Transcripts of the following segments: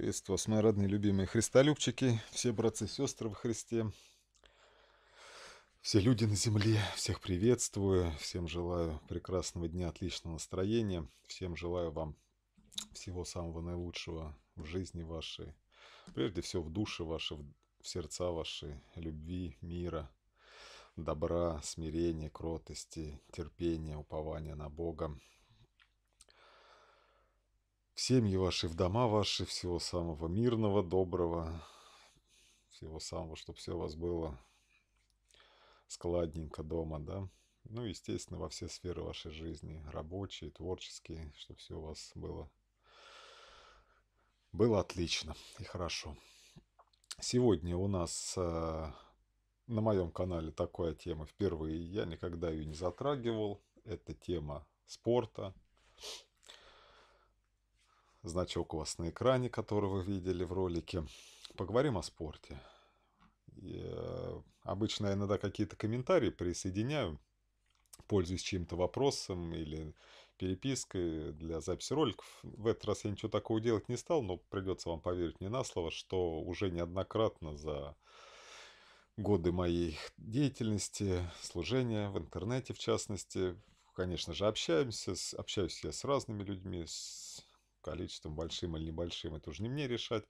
Приветствую вас, мои родные, любимые христолюбчики, все братцы и сестры в Христе, все люди на земле, всех приветствую, всем желаю прекрасного дня, отличного настроения, всем желаю вам всего самого наилучшего в жизни вашей, прежде всего в душе вашей, в сердца ваши, любви, мира, добра, смирения, кротости, терпения, упования на Бога, семьи ваши, в дома ваши, всего самого мирного, доброго, всего самого, чтобы все у вас было складненько дома, да. Ну, естественно, во все сферы вашей жизни, рабочие, творческие, чтобы все у вас было, было отлично и хорошо. Сегодня у нас э, на моем канале такая тема впервые. Я никогда ее не затрагивал. Это тема спорта, значок у вас на экране, который вы видели в ролике. Поговорим о спорте. И, э, обычно я иногда какие-то комментарии присоединяю, пользуясь чьим-то вопросом или перепиской для записи роликов. В этот раз я ничего такого делать не стал, но придется вам поверить мне на слово, что уже неоднократно за годы моей деятельности, служения в интернете в частности, конечно же, общаемся, общаюсь я с разными людьми, с количеством большим или небольшим, это уже не мне решать.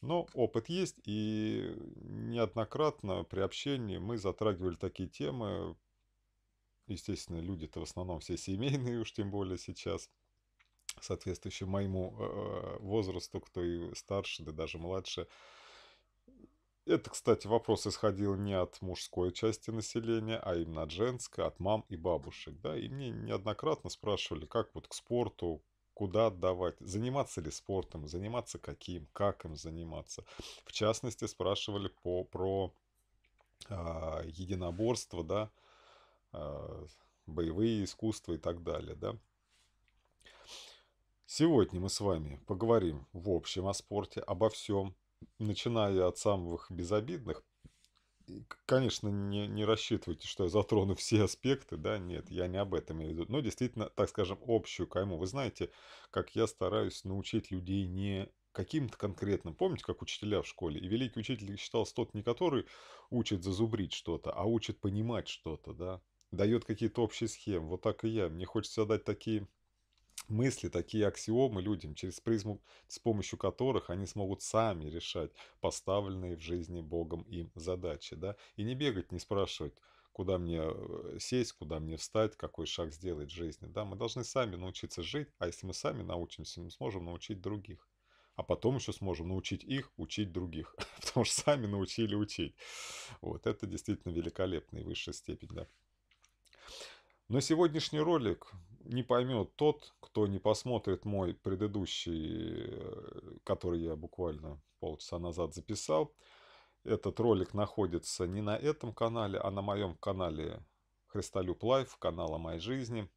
Но опыт есть, и неоднократно при общении мы затрагивали такие темы. Естественно, люди-то в основном все семейные, уж тем более сейчас, соответствующие моему э, возрасту, кто и старше, да даже младше. Это, кстати, вопрос исходил не от мужской части населения, а именно от женской, от мам и бабушек. Да? И мне неоднократно спрашивали, как вот к спорту, куда отдавать, заниматься ли спортом, заниматься каким, как им заниматься. В частности, спрашивали по, про э, единоборство, да, э, боевые искусства и так далее, да. Сегодня мы с вами поговорим в общем о спорте, обо всем, начиная от самых безобидных конечно, не, не рассчитывайте, что я затрону все аспекты, да, нет, я не об этом имею в виду, но действительно, так скажем, общую кайму. Вы знаете, как я стараюсь научить людей не каким-то конкретным. Помните, как учителя в школе? И великий учитель считал тот, не который учит зазубрить что-то, а учит понимать что-то, да, дает какие-то общие схемы. Вот так и я. Мне хочется дать такие мысли, такие аксиомы людям, через призму, с помощью которых они смогут сами решать поставленные в жизни Богом им задачи. Да? И не бегать, не спрашивать, куда мне э, сесть, куда мне встать, какой шаг сделать в жизни. Да? Мы должны сами научиться жить, а если мы сами научимся, мы сможем научить других. А потом еще сможем научить их учить других, потому что сами научили учить. Вот это действительно великолепная высшая степень. Да? Но сегодняшний ролик не поймет тот, кто не посмотрит мой предыдущий, э, который я буквально полчаса назад записал. Этот ролик находится не на этом канале, а на моем канале Христолюб Life, канала моей жизни.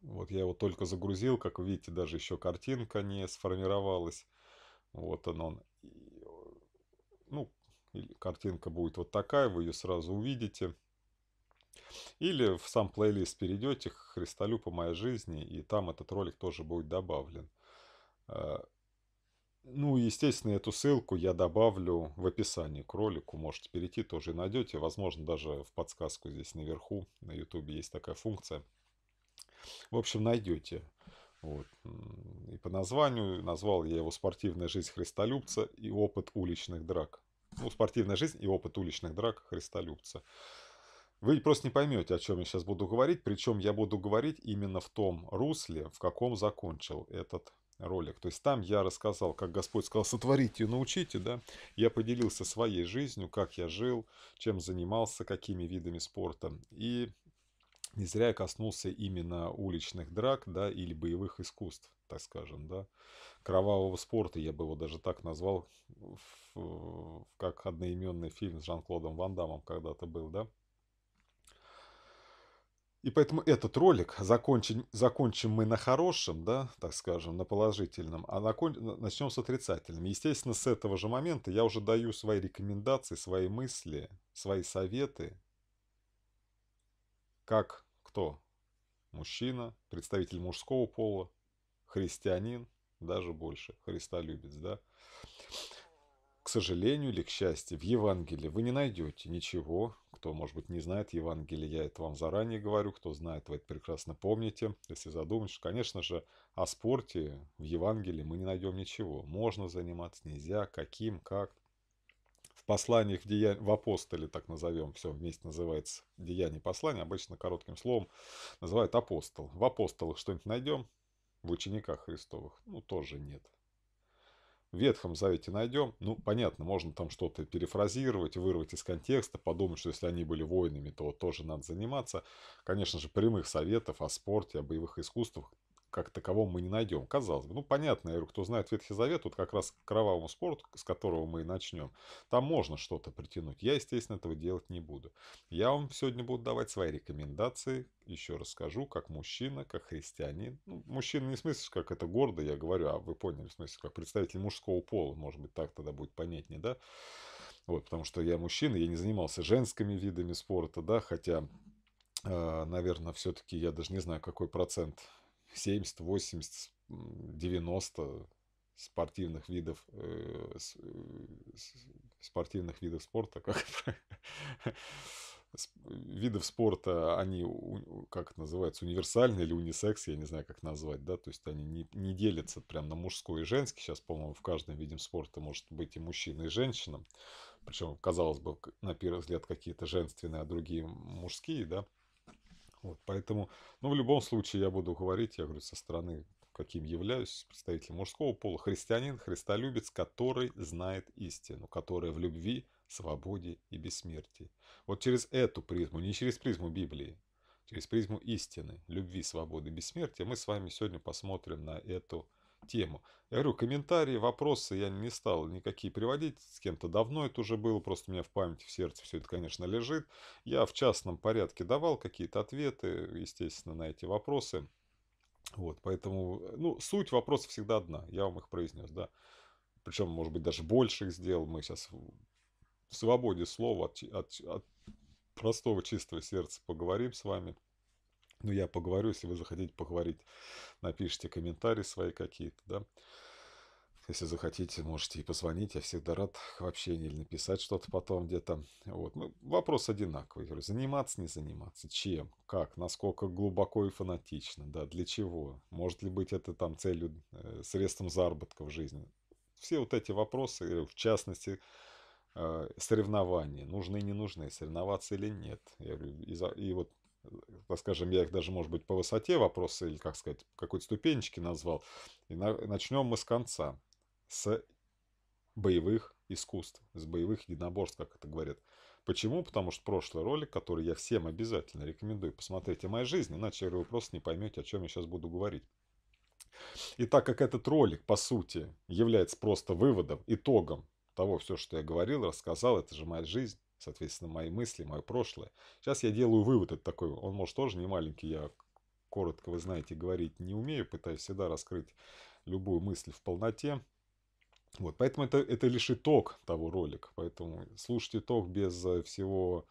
Вот я его только загрузил, как вы видите, даже еще картинка не сформировалась. Вот он, он. Ну, картинка будет вот такая, вы ее сразу увидите. Или в сам плейлист перейдете к Христолюбу моей жизни, и там этот ролик тоже будет добавлен. Э, ну, естественно, эту ссылку я добавлю в описании к ролику. Можете перейти, тоже найдете. Возможно, даже в подсказку здесь наверху на YouTube есть такая функция. В общем, найдете. Вот. И по названию назвал я его «Спортивная жизнь христолюбца и опыт уличных драк». Ну, спортивная жизнь и опыт уличных драк христолюбца. Вы просто не поймете, о чем я сейчас буду говорить, причем я буду говорить именно в том русле, в каком закончил этот ролик. То есть там я рассказал, как Господь сказал, сотворите и научите, да. Я поделился своей жизнью, как я жил, чем занимался, какими видами спорта. И не зря я коснулся именно уличных драк, да, или боевых искусств, так скажем, да. Кровавого спорта, я бы его даже так назвал, как одноименный фильм с Жан-Клодом Ван Дамом когда-то был, да. И поэтому этот ролик закончим, закончим мы на хорошем, да, так скажем, на положительном, а након, начнем с отрицательным. Естественно, с этого же момента я уже даю свои рекомендации, свои мысли, свои советы, как кто? Мужчина, представитель мужского пола, христианин, даже больше, христолюбец, да. К сожалению или к счастью, в Евангелии вы не найдете ничего, кто, может быть, не знает Евангелие, я это вам заранее говорю, кто знает, вы это прекрасно помните, если задумаешь, конечно же, о спорте в Евангелии мы не найдем ничего. Можно заниматься, нельзя, каким, как. В посланиях в, дея... в апостоле, так назовем, все вместе называется деяние послания, обычно коротким словом называют апостол. В апостолах что-нибудь найдем? В учениках Христовых? Ну, тоже нет. Ветхом Завете найдем, ну, понятно, можно там что-то перефразировать, вырвать из контекста, подумать, что если они были воинами, то тоже надо заниматься. Конечно же, прямых советов о спорте, о боевых искусствах как таковом мы не найдем. Казалось бы, ну понятно, я говорю, кто знает Ветхий Завет, вот как раз к кровавому спорту, с которого мы и начнем, там можно что-то притянуть. Я, естественно, этого делать не буду. Я вам сегодня буду давать свои рекомендации, еще раз скажу, как мужчина, как христианин. Ну, мужчина не в смысле, как это гордо, я говорю, а вы поняли, в смысле, как представитель мужского пола, может быть, так тогда будет понятнее, да? Вот, потому что я мужчина, я не занимался женскими видами спорта, да, хотя, э, наверное, все-таки я даже не знаю, какой процент 70, 80, 90 спортивных видов э, э, спортивных видов спорта, как видов спорта, они, как это называется, универсальные или унисекс, я не знаю, как назвать, да, то есть они не, не делятся прям на мужской и женский, сейчас, по-моему, в каждом виде спорта может быть и мужчина, и женщина, причем, казалось бы, на первый взгляд какие-то женственные, а другие мужские, да, вот, поэтому, ну, в любом случае я буду говорить, я говорю, со стороны, каким являюсь, представителем мужского пола, христианин, христолюбец, который знает истину, который в любви, свободе и бессмертии. Вот через эту призму, не через призму Библии, через призму истины, любви, свободы, бессмертия, мы с вами сегодня посмотрим на эту тему. Я говорю, комментарии, вопросы я не стал никакие приводить, с кем-то давно это уже было, просто у меня в памяти, в сердце все это, конечно, лежит. Я в частном порядке давал какие-то ответы, естественно, на эти вопросы. Вот, поэтому, ну, суть вопроса всегда одна, я вам их произнес, да. Причем, может быть, даже больше их сделал. Мы сейчас в свободе слова от, от, от простого чистого сердца поговорим с вами. Ну, я поговорю, если вы захотите поговорить, напишите комментарии свои какие-то, да. Если захотите, можете и позвонить, я всегда рад в общении или написать что-то потом где-то. Вот. Ну, вопрос одинаковый. Говорю, заниматься, не заниматься, чем, как, насколько глубоко и фанатично, да, для чего, может ли быть это там целью, э, средством заработка в жизни. Все вот эти вопросы, в частности, э, соревнования, нужны и не нужны, соревноваться или нет. Я говорю, и, за, и вот так скажем, я их даже, может быть, по высоте вопроса или, как сказать, какой-то ступенечки назвал. И на, начнем мы с конца, с боевых искусств, с боевых единоборств, как это говорят. Почему? Потому что прошлый ролик, который я всем обязательно рекомендую посмотреть о моей жизни, иначе вы просто не поймете, о чем я сейчас буду говорить. И так как этот ролик, по сути, является просто выводом, итогом того, все, что я говорил, рассказал, это же моя жизнь, соответственно, мои мысли, мое прошлое. Сейчас я делаю вывод это такой, он может тоже не маленький, я коротко, вы знаете, говорить не умею, пытаюсь всегда раскрыть любую мысль в полноте. Вот, поэтому это, это лишь итог того ролика, поэтому слушать итог без э, всего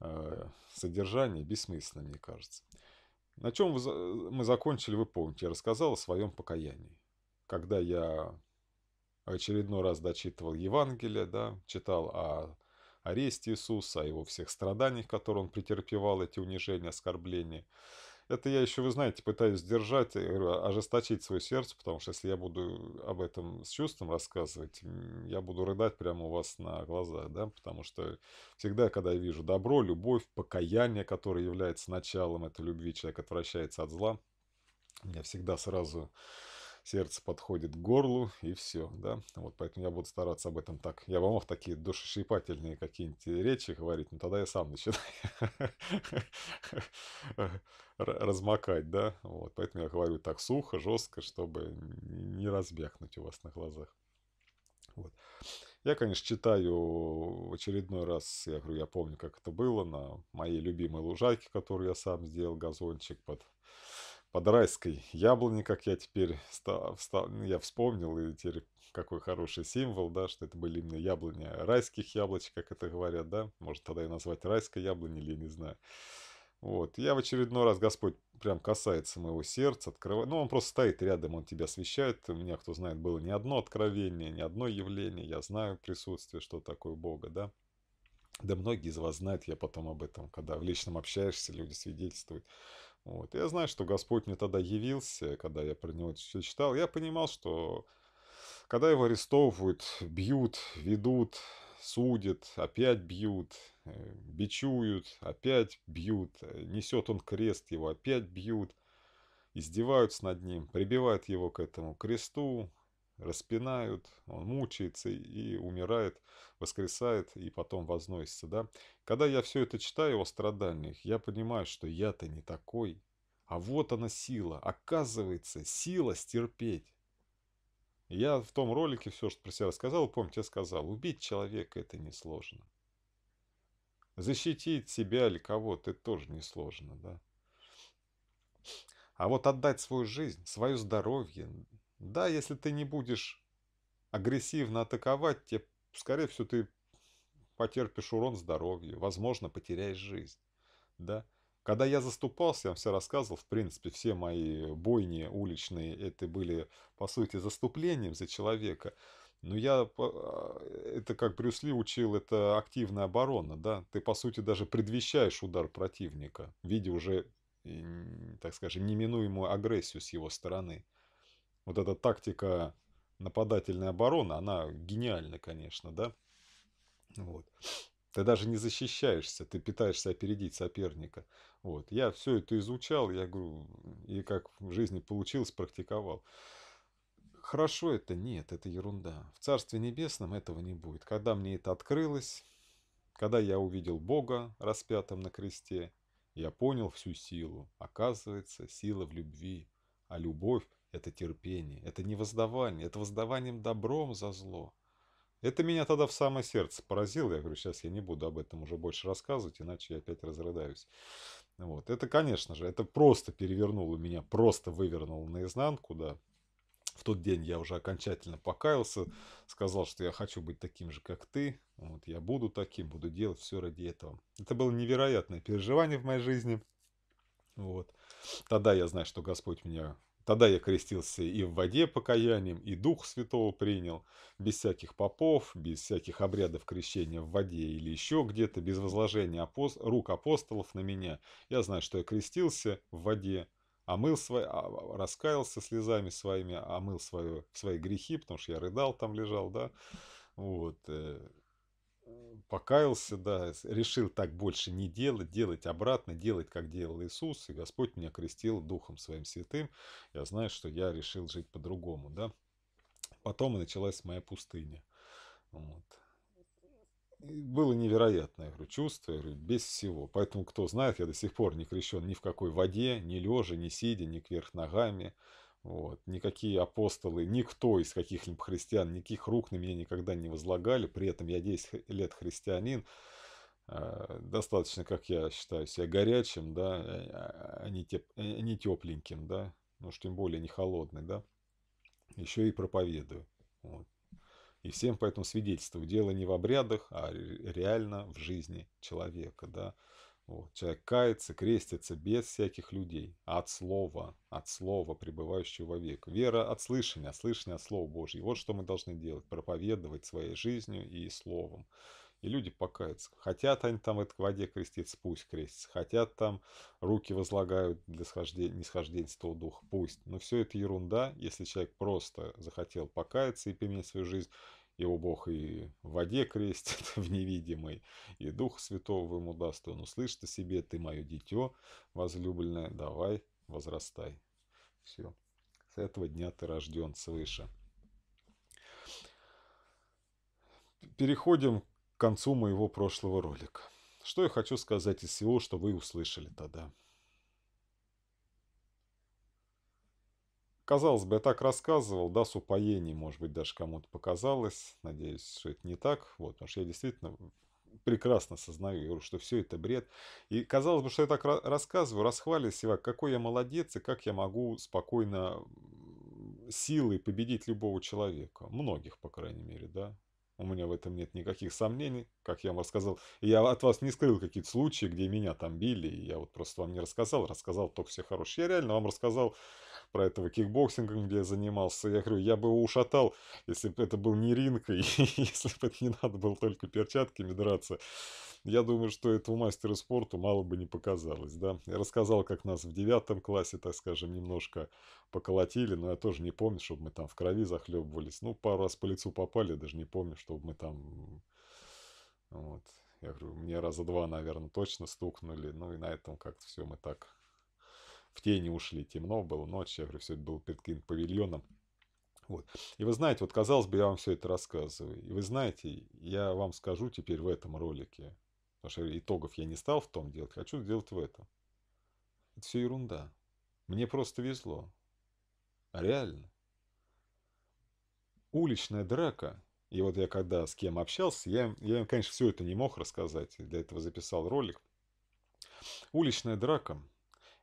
э, содержания бессмысленно, мне кажется. На чем мы закончили, вы помните, я рассказал о своем покаянии. Когда я очередной раз дочитывал Евангелие, да, читал о аресте Иисуса, о его всех страданиях, которые он претерпевал, эти унижения, оскорбления. Это я еще, вы знаете, пытаюсь сдержать, ожесточить свое сердце, потому что если я буду об этом с чувством рассказывать, я буду рыдать прямо у вас на глазах, да, потому что всегда, когда я вижу добро, любовь, покаяние, которое является началом этой любви, человек отвращается от зла, меня всегда сразу сердце подходит к горлу, и все, да. Вот поэтому я буду стараться об этом так. Я бы мог такие душесчипательные какие-нибудь речи говорить, но тогда я сам начинаю размокать, да. Вот, поэтому я говорю так сухо, жестко, чтобы не разбегнуть у вас на глазах. Вот. Я, конечно, читаю в очередной раз, я говорю, я помню, как это было на моей любимой лужайке, которую я сам сделал, газончик под под райской яблони, как я теперь стал, встал, ну, я вспомнил, и теперь какой хороший символ, да, что это были именно яблони райских яблочек, как это говорят, да, может тогда и назвать райской яблони или не знаю. Вот. Я в очередной раз, Господь прям касается моего сердца, открывает. Ну, он просто стоит рядом, он тебя освещает. У меня, кто знает, было не одно откровение, не одно явление. Я знаю присутствие, что такое Бога, да. Да многие из вас знают, я потом об этом, когда в личном общаешься, люди свидетельствуют. Вот. Я знаю, что Господь мне тогда явился, когда я про него все читал. Я понимал, что когда его арестовывают, бьют, ведут, судят, опять бьют, э, бичуют, опять бьют, э, несет он крест, его опять бьют, издеваются над ним, прибивают его к этому кресту, распинают, он мучается и умирает, воскресает и потом возносится, да. Когда я все это читаю о страданиях, я понимаю, что я-то не такой, а вот она сила, оказывается, сила стерпеть. Я в том ролике все, что про себя рассказал, помните, я сказал, убить человека это несложно. Защитить себя или кого-то это тоже несложно, да. А вот отдать свою жизнь, свое здоровье, да, если ты не будешь агрессивно атаковать, тебе, скорее всего, ты потерпишь урон здоровью, возможно, потеряешь жизнь, да. Когда я заступался, я вам все рассказывал, в принципе, все мои бойни уличные, это были, по сути, заступлением за человека. Но я, а, это как Брюс Ли учил, это активная оборона, да. Ты, по сути, даже предвещаешь удар противника, видя уже, так скажем, неминуемую агрессию с его стороны. Вот эта тактика нападательной обороны, она гениальна, конечно, да. Вот. Ты даже не защищаешься, ты пытаешься опередить соперника. Вот. Я все это изучал, я говорю, и как в жизни получилось, практиковал. Хорошо это? Нет, это ерунда. В Царстве Небесном этого не будет. Когда мне это открылось, когда я увидел Бога распятым на кресте, я понял всю силу. Оказывается, сила в любви. А любовь – это терпение, это не воздавание, это воздаванием добром за зло. Это меня тогда в самое сердце поразило. Я говорю, сейчас я не буду об этом уже больше рассказывать, иначе я опять разрыдаюсь. Вот. Это, конечно же, это просто перевернуло меня, просто вывернуло наизнанку, да. В тот день я уже окончательно покаялся, сказал, что я хочу быть таким же, как ты. Вот, я буду таким, буду делать все ради этого. Это было невероятное переживание в моей жизни. Вот. Тогда я знаю, что Господь меня Тогда я крестился и в воде покаянием, и Дух Святого принял, без всяких попов, без всяких обрядов крещения в воде или еще где-то, без возложения апост... рук апостолов на меня. Я знаю, что я крестился в воде, омыл свой, а, раскаялся слезами своими, омыл свое, свои грехи, потому что я рыдал там лежал, да, вот, э, покаялся, да, решил так больше не делать, делать обратно, делать, как делал Иисус, и Господь меня крестил Духом Своим Святым. Я знаю, что я решил жить по-другому, да. Потом и началась моя пустыня. Вот. Было невероятное, я говорю, чувство, я говорю, без всего. Поэтому, кто знает, я до сих пор не крещен ни в какой воде, ни лежа, ни сидя, ни кверх ногами. Вот. Никакие апостолы, никто из каких-либо христиан, никаких рук на меня никогда не возлагали. При этом я 10 лет христианин. А, достаточно, как я считаю, себя горячим, да, а, а не, теп, не тепленьким, да, ну уж тем более не холодный, да. Еще и проповедую. Вот. И всем поэтому свидетельствую. Дело не в обрядах, а реально в жизни человека, да. Вот. Человек кается, крестится без всяких людей, от слова, от слова, пребывающего век. Вера от слышания, слышание от слова Божьего. Вот что мы должны делать, проповедовать своей жизнью и словом. И люди покаются. Хотят они там в воде креститься, пусть крестятся. Хотят там руки возлагают для схождения, нисхождения Святого Духа, пусть. Но все это ерунда, если человек просто захотел покаяться и поменять свою жизнь, его Бог и в воде крестит, в невидимой, и Дух Святого ему даст. Он услышит о себе, ты мое дитё возлюбленное, давай, возрастай. Все. С этого дня ты рожден свыше. Переходим к концу моего прошлого ролика. Что я хочу сказать из всего, что вы услышали тогда. Казалось бы, я так рассказывал, да, с упоением, может быть, даже кому-то показалось. Надеюсь, что это не так. Вот, потому что я действительно прекрасно сознаю, что все это бред. И казалось бы, что я так рассказываю, расхваливаю себя, какой я молодец и как я могу спокойно силой победить любого человека. Многих, по крайней мере, да. У меня в этом нет никаких сомнений, как я вам рассказал. Я от вас не скрыл какие-то случаи, где меня там били, я вот просто вам не рассказал, рассказал только все хорошие. Я реально вам рассказал про этого кикбоксинга, где я занимался. Я говорю, я бы его ушатал, если бы это был не ринг, и если бы это не надо было только перчатками драться. Я думаю, что этому мастеру спорту мало бы не показалось, да. Я рассказал, как нас в девятом классе, так скажем, немножко поколотили, но я тоже не помню, чтобы мы там в крови захлебывались. Ну, пару раз по лицу попали, даже не помню, чтобы мы там... Вот. Я говорю, мне раза два, наверное, точно стукнули. Ну и на этом как-то все мы так в тени ушли. Темно было, ночь. Я говорю, все это было перед каким-то павильоном. Вот. И вы знаете, вот казалось бы, я вам все это рассказываю. И вы знаете, я вам скажу теперь в этом ролике, потому что итогов я не стал в том делать, хочу сделать в этом. Это все ерунда. Мне просто везло. Реально. Уличная драка. И вот я когда с кем общался, я, я им, конечно, все это не мог рассказать. Для этого записал ролик. Уличная драка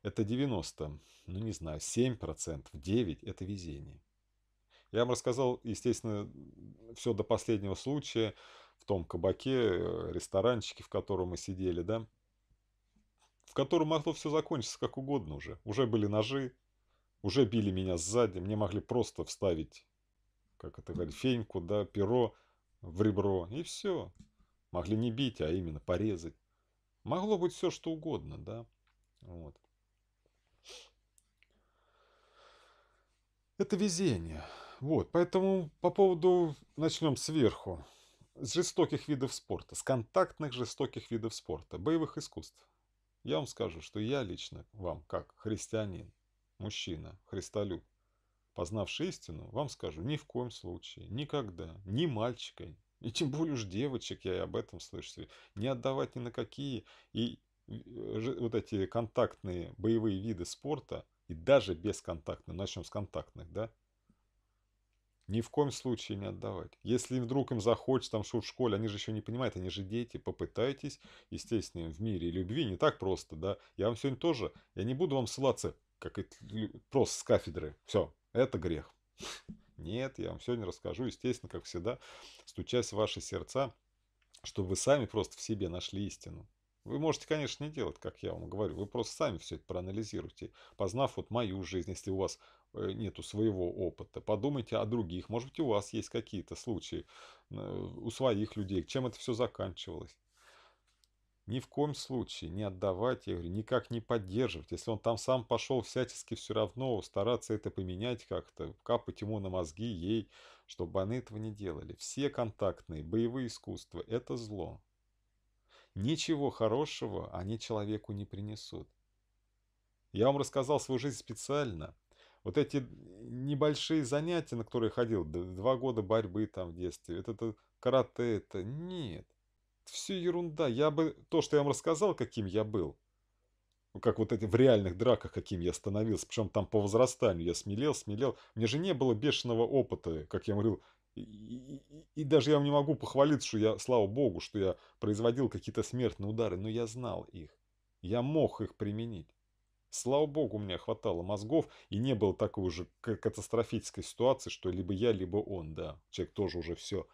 это 90, ну не знаю, 7%, 9% это везение. Я вам рассказал, естественно, все до последнего случая в том кабаке, э, ресторанчике, в котором мы сидели, да, в котором могло все закончиться как угодно уже. Уже были ножи, уже били меня сзади, мне могли просто вставить, как это говорить, феньку, да, перо в ребро, и все. Могли не бить, а именно порезать. Могло быть все, что угодно, да. Вот. Это везение. Вот, поэтому по поводу, начнем сверху, с жестоких видов спорта, с контактных жестоких видов спорта, боевых искусств. Я вам скажу, что я лично вам, как христианин, мужчина, христолюб, познавший истину, вам скажу, ни в коем случае, никогда, ни мальчика, и тем более уж девочек, я и об этом слышу, не отдавать ни на какие, и э, вот эти контактные боевые виды спорта и даже бесконтактных, начнем с контактных, да, ни в коем случае не отдавать. Если вдруг им захочется, там, что в школе, они же еще не понимают, они же дети, попытайтесь, естественно, в мире любви не так просто, да. Я вам сегодня тоже, я не буду вам ссылаться, как это, просто с кафедры, все, это грех. Нет, я вам сегодня расскажу, естественно, как всегда, стучась в ваши сердца, чтобы вы сами просто в себе нашли истину. Вы можете, конечно, не делать, как я вам говорю. Вы просто сами все это проанализируйте. Познав вот мою жизнь, если у вас э, нету своего опыта, подумайте о других. Может быть, у вас есть какие-то случаи э, у своих людей, чем это все заканчивалось. Ни в коем случае не отдавать, я говорю, никак не поддерживать. Если он там сам пошел всячески все равно, стараться это поменять как-то, капать ему на мозги ей, чтобы они этого не делали. Все контактные боевые искусства – это зло ничего хорошего они человеку не принесут. Я вам рассказал свою жизнь специально. Вот эти небольшие занятия, на которые ходил, два года борьбы там в детстве, это, это карате, это нет. Это все ерунда. Я бы, то, что я вам рассказал, каким я был, как вот эти в реальных драках, каким я становился, причем там по возрастанию я смелел, смелел. Мне же не было бешеного опыта, как я говорил, и, и, даже я вам не могу похвалиться, что я, слава богу, что я производил какие-то смертные удары, но я знал их. Я мог их применить. Слава богу, у меня хватало мозгов, и не было такой уже катастрофической ситуации, что либо я, либо он, да. Человек тоже уже все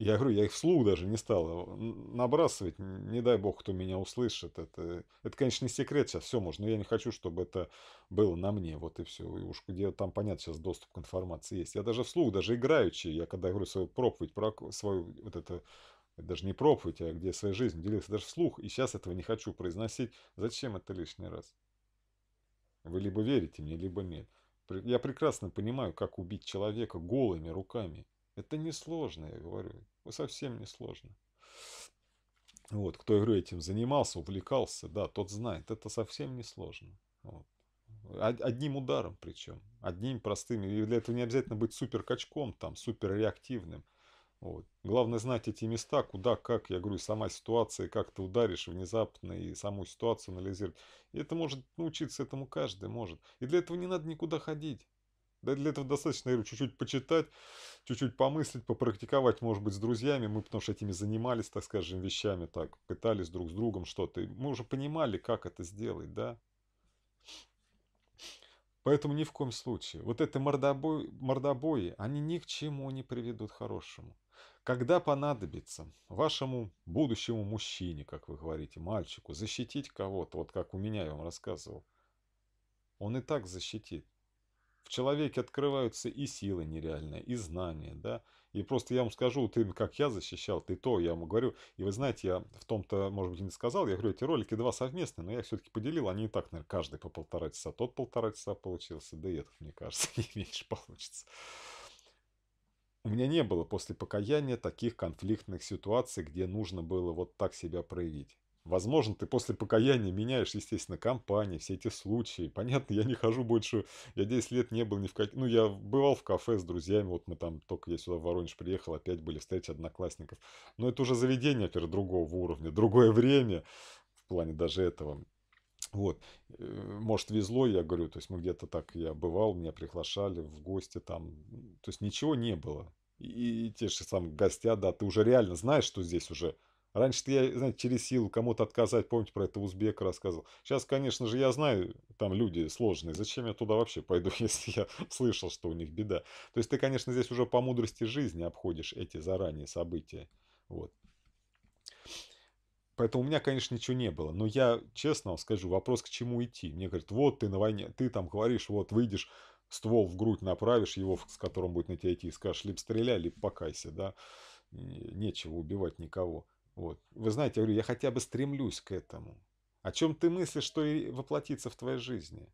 Я говорю, я их вслух даже не стал набрасывать. Не дай бог, кто меня услышит. Это, это конечно, не секрет сейчас, все можно. Но я не хочу, чтобы это было на мне. Вот и все. И уж где там, понятно, сейчас доступ к информации есть. Я даже вслух, даже играючи, я когда говорю свою проповедь, про свою вот это, даже не проповедь, а где своей жизнью делился, даже вслух. И сейчас этого не хочу произносить. Зачем это лишний раз? Вы либо верите мне, либо нет. Я прекрасно понимаю, как убить человека голыми руками. Это несложно, я говорю. Совсем несложно. Вот, кто, говорю, этим занимался, увлекался, да, тот знает. Это совсем несложно. Вот. Одним ударом причем. Одним простым. И для этого не обязательно быть супер качком, там, супер реактивным. Вот. Главное знать эти места, куда, как, я говорю, сама ситуация, как ты ударишь внезапно и саму ситуацию анализировать. И это может научиться этому каждый может. И для этого не надо никуда ходить. Да для этого достаточно, я чуть-чуть почитать, чуть-чуть помыслить, попрактиковать, может быть, с друзьями. Мы, потому что этими занимались, так скажем, вещами, так, пытались друг с другом что-то. Мы уже понимали, как это сделать, да. Поэтому ни в коем случае. Вот это мордобой, мордобои, они ни к чему не приведут хорошему. Когда понадобится вашему будущему мужчине, как вы говорите, мальчику, защитить кого-то, вот как у меня я вам рассказывал, он и так защитит. В человеке открываются и силы нереальные, и знания, да. И просто я вам скажу, ты, как я защищал, ты то, я ему говорю. И вы знаете, я в том-то, может быть, не сказал, я говорю, эти ролики два совместные, но я все-таки поделил, они и так, наверное, каждый по полтора часа. Тот полтора часа получился, да и этот, мне кажется, не меньше получится. У меня не было после покаяния таких конфликтных ситуаций, где нужно было вот так себя проявить. Возможно, ты после покаяния меняешь, естественно, компании, все эти случаи. Понятно, я не хожу больше, я 10 лет не был ни в каких... Ну, я бывал в кафе с друзьями, вот мы там, только я сюда в Воронеж приехал, опять были встречи одноклассников. Но это уже заведение, опять другого уровня, другое время в плане даже этого. Вот, э, может, везло, я говорю, то есть мы где-то так, я бывал, меня приглашали в гости там, то есть ничего не было. И, и те же самые гостя, да, ты уже реально знаешь, что здесь уже Раньше-то я, знаете, через силу кому-то отказать, помните, про это узбека рассказывал. Сейчас, конечно же, я знаю, там люди сложные. Зачем я туда вообще пойду, если я слышал, что у них беда? То есть ты, конечно, здесь уже по мудрости жизни обходишь эти заранее события. Вот. Поэтому у меня, конечно, ничего не было. Но я, честно вам скажу, вопрос, к чему идти. Мне говорят, вот ты на войне, ты там говоришь, вот выйдешь, ствол в грудь направишь, его, с которым будет на тебя идти, и скажешь, либо стреляй, либо покайся, да. Нечего убивать никого. Вот. Вы знаете, я говорю, я хотя бы стремлюсь к этому. О чем ты мыслишь, что и воплотится в твоей жизни?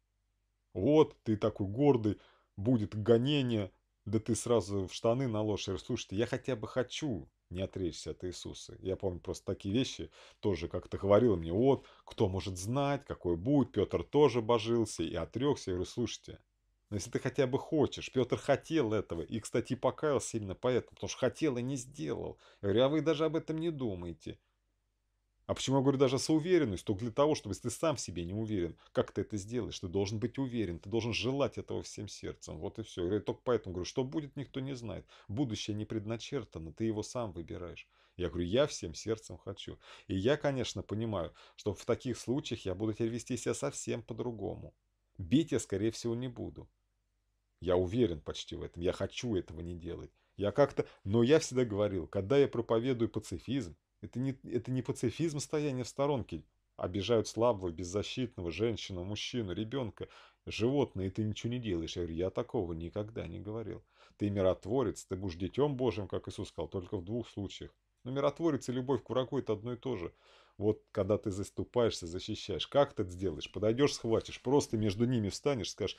Вот, ты такой гордый, будет гонение, да ты сразу в штаны наложишь. Слушайте, я хотя бы хочу не отречься от Иисуса. Я помню просто такие вещи, тоже как-то говорил мне, вот, кто может знать, какой будет. Петр тоже божился и отрекся. Я говорю, слушайте, но если ты хотя бы хочешь, Петр хотел этого, и, кстати, покаялся именно поэтому, потому что хотел и не сделал. Я говорю, а вы даже об этом не думаете. А почему я говорю даже с уверенностью? Только для того, чтобы, если ты сам в себе не уверен, как ты это сделаешь? Ты должен быть уверен, ты должен желать этого всем сердцем. Вот и все. Я говорю, только поэтому говорю, что будет, никто не знает. Будущее не предначертано, ты его сам выбираешь. Я говорю, я всем сердцем хочу. И я, конечно, понимаю, что в таких случаях я буду теперь вести себя совсем по-другому. Бить я, скорее всего, не буду. Я уверен почти в этом. Я хочу этого не делать. Я как-то... Но я всегда говорил, когда я проповедую пацифизм, это не, это не пацифизм стояния в сторонке. Обижают слабого, беззащитного, женщину, мужчину, ребенка, животное, и ты ничего не делаешь. Я говорю, я такого никогда не говорил. Ты миротворец, ты будешь детем Божьим, как Иисус сказал, только в двух случаях. Но миротворец и любовь к врагу это одно и то же. Вот когда ты заступаешься, защищаешь, как ты это сделаешь? Подойдешь, схватишь, просто между ними встанешь, скажешь.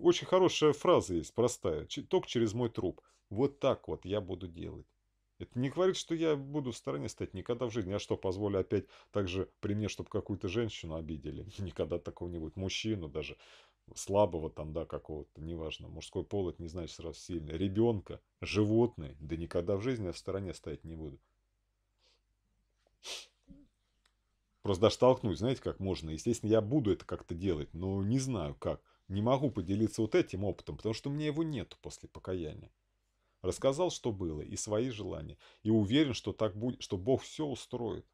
Очень хорошая фраза есть, простая. Только через мой труп. Вот так вот я буду делать. Это не говорит, что я буду в стороне стоять никогда в жизни. Я что, позволю опять также при мне, чтобы какую-то женщину обидели? Никогда такого не будет. Мужчину даже слабого там, да, какого-то, неважно. Мужской пол, это не значит сразу сильный. Ребенка, животное. Да никогда в жизни я в стороне стоять не буду. Просто даже толкнуть, знаете, как можно. Естественно, я буду это как-то делать, но не знаю как. Не могу поделиться вот этим опытом, потому что у меня его нету после покаяния. Рассказал, что было, и свои желания. И уверен, что так будет, что Бог все устроит.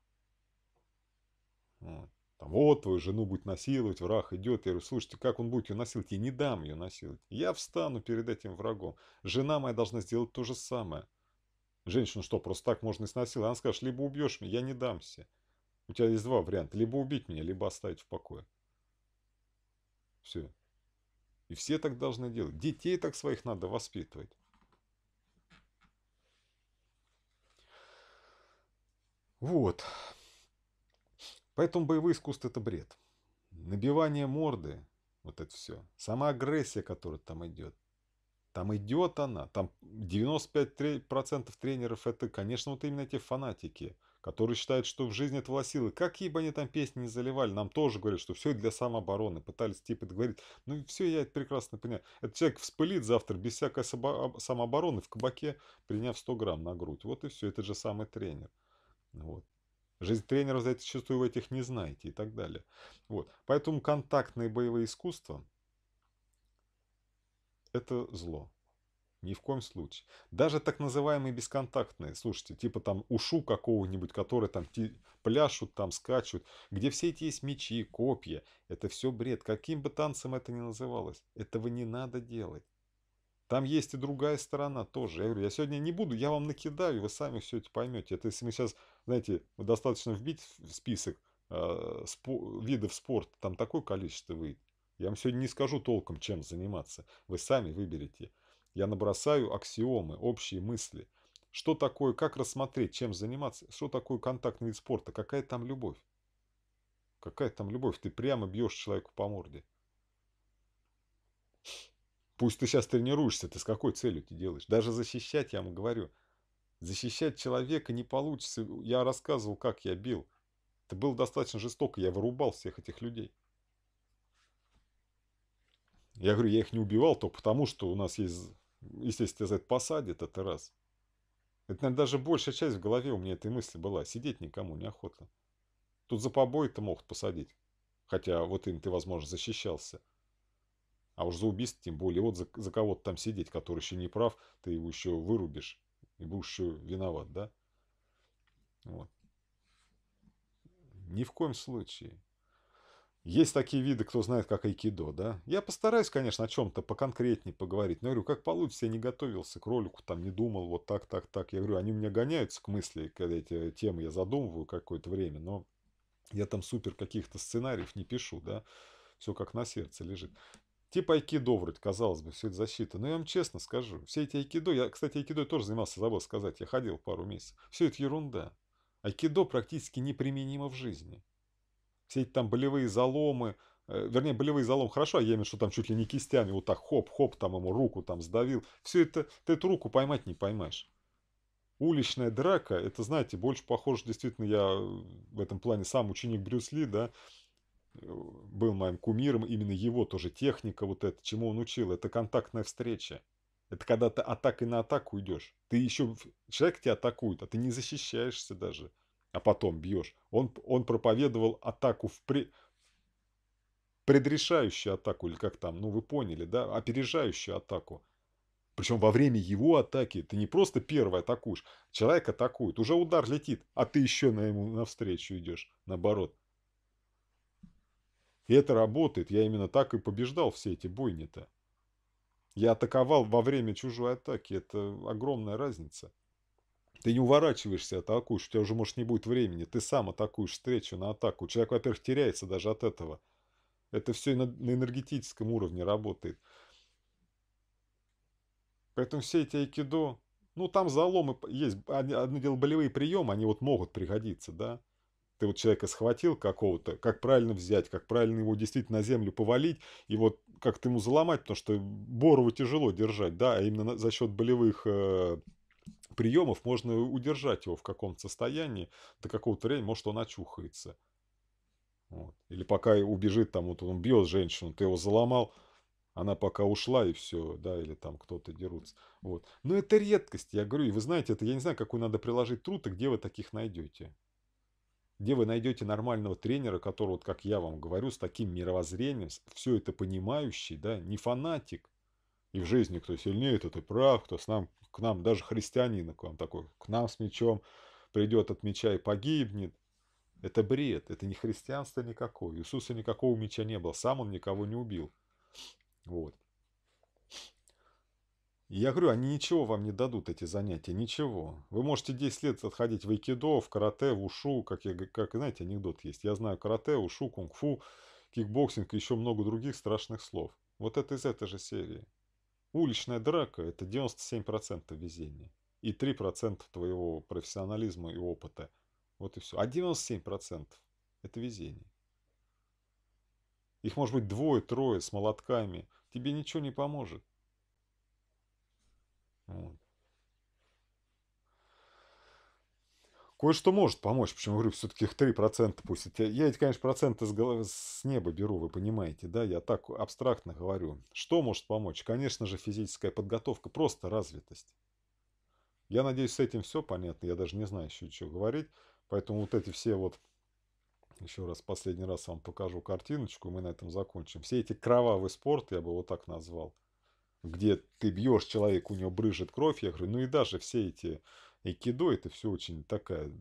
Вот. Там, вот твою жену будет насиловать, враг идет. Я говорю, слушайте, как он будет ее насиловать? Я не дам ее насиловать. Я встану перед этим врагом. Жена моя должна сделать то же самое. Женщину что, просто так можно и снасиловать? Она скажет, либо убьешь меня, я не дамся. У тебя есть два варианта. Либо убить меня, либо оставить в покое. Все. И все так должны делать. Детей так своих надо воспитывать. Вот. Поэтому боевое искусство это бред. Набивание морды, вот это все. Сама агрессия, которая там идет. Там идет она. Там 95% тренеров это, конечно, вот именно эти фанатики которые считают, что в жизни это силы. Какие бы они там песни не заливали, нам тоже говорят, что все для самообороны. Пытались типа говорить. Ну все, я это прекрасно понимаю. Этот человек вспылит завтра без всякой самообороны в кабаке, приняв 100 грамм на грудь. Вот и все, это же самый тренер. Вот. Жизнь тренера за это зачастую вы этих не знаете и так далее. Вот. Поэтому контактные боевые искусства – это зло. Ни в коем случае. Даже так называемые бесконтактные, слушайте, типа там ушу какого-нибудь, которые там пляшут, там скачут, где все эти есть мечи, копья. Это все бред. Каким бы танцем это ни называлось, этого не надо делать. Там есть и другая сторона тоже. Я говорю, я сегодня не буду, я вам накидаю, вы сами все это поймете. Это если мы сейчас, знаете, достаточно вбить в список э, спо видов спорта, там такое количество выйдет. Я вам сегодня не скажу толком, чем заниматься. Вы сами выберете. Я набросаю аксиомы, общие мысли. Что такое, как рассмотреть, чем заниматься, что такое контактный вид спорта, какая там любовь. Какая там любовь? Ты прямо бьешь человеку по морде. Пусть ты сейчас тренируешься, ты с какой целью ты делаешь? Даже защищать, я вам говорю, защищать человека не получится. Я рассказывал, как я бил. Это было достаточно жестоко, я вырубал всех этих людей. Я говорю, я их не убивал только потому, что у нас есть если сказать, посадит, это раз. Это, наверное, даже большая часть в голове у меня этой мысли была. Сидеть никому неохота. Тут за побои-то могут посадить. Хотя вот им ты, возможно, защищался. А уж за убийство, тем более, вот за, за кого-то там сидеть, который еще не прав, ты его еще вырубишь. И еще виноват, да? Вот. Ни в коем случае. Есть такие виды, кто знает, как айкидо, да? Я постараюсь, конечно, о чем-то поконкретнее поговорить. Но я говорю, как получится, я не готовился к ролику, там не думал, вот так, так, так. Я говорю, они у меня гоняются к мысли, когда эти темы я задумываю какое-то время, но я там супер каких-то сценариев не пишу, да? Все как на сердце лежит. Типа айкидо вроде, казалось бы, все это защита. Но я вам честно скажу, все эти айкидо, я, кстати, айкидо тоже занимался, забыл сказать, я ходил пару месяцев. Все это ерунда. Айкидо практически неприменимо в жизни все эти там болевые заломы, э, вернее, болевые заломы хорошо, а я имею что там чуть ли не кистями вот так хоп-хоп, там ему руку там сдавил. Все это, ты эту руку поймать не поймаешь. Уличная драка, это, знаете, больше похоже, действительно, я в этом плане сам ученик Брюс Ли, да, был моим кумиром, именно его тоже техника, вот это, чему он учил, это контактная встреча. Это когда ты атакой на атаку идешь. Ты еще, человек тебя атакует, а ты не защищаешься даже а потом бьешь. Он, он проповедовал атаку в при... предрешающую атаку, или как там, ну вы поняли, да, опережающую атаку. Причем во время его атаки ты не просто первый атакуешь, человек атакует, уже удар летит, а ты еще на ему навстречу идешь, наоборот. И это работает, я именно так и побеждал все эти бойни-то. Я атаковал во время чужой атаки, это огромная разница. Ты не уворачиваешься, атакуешь, у тебя уже, может, не будет времени. Ты сам атакуешь встречу на атаку. Человек, во-первых, теряется даже от этого. Это все на, на энергетическом уровне работает. Поэтому все эти айкидо, ну, там заломы есть. Одно дело, болевые приемы, они вот могут пригодиться, да. Ты вот человека схватил какого-то, как правильно взять, как правильно его действительно на землю повалить, и вот как-то ему заломать, потому что Борову тяжело держать, да, а именно за счет болевых э, приемов можно удержать его в каком-то состоянии до какого-то времени, может он очухается. Вот. Или пока убежит, там вот он бьет женщину, ты его заломал, она пока ушла и все, да, или там кто-то дерутся. Вот. Но это редкость, я говорю, и вы знаете, это я не знаю, какой надо приложить труд, и где вы таких найдете. Где вы найдете нормального тренера, который, вот как я вам говорю, с таким мировоззрением, все это понимающий, да, не фанатик. И в жизни кто сильнее, тот и прав, кто с нам к нам, даже христианин к вам такой, к нам с мечом придет от меча и погибнет. Это бред, это не христианство никакое. Иисуса никакого меча не было, сам он никого не убил. Вот. Я говорю, они ничего вам не дадут, эти занятия, ничего. Вы можете 10 лет отходить в айкидо, в карате, в ушу, как, я, как знаете, анекдот есть. Я знаю карате, ушу, кунг-фу, кикбоксинг и еще много других страшных слов. Вот это из этой же серии. Уличная драка – это 97% везения. И 3% твоего профессионализма и опыта. Вот и все. А 97% – это везение. Их может быть двое-трое с молотками. Тебе ничего не поможет. Кое-что может помочь, почему говорю, все-таки их 3% пусть. Я эти, конечно, проценты с, головы, с неба беру, вы понимаете, да, я так абстрактно говорю. Что может помочь? Конечно же, физическая подготовка, просто развитость. Я надеюсь, с этим все понятно, я даже не знаю еще, что говорить. Поэтому вот эти все вот, еще раз, последний раз вам покажу картиночку, мы на этом закончим. Все эти кровавый спорт, я бы вот так назвал. Где ты бьешь человека, у него брыжет кровь. Я говорю, ну и даже все эти айкидо, это все очень такая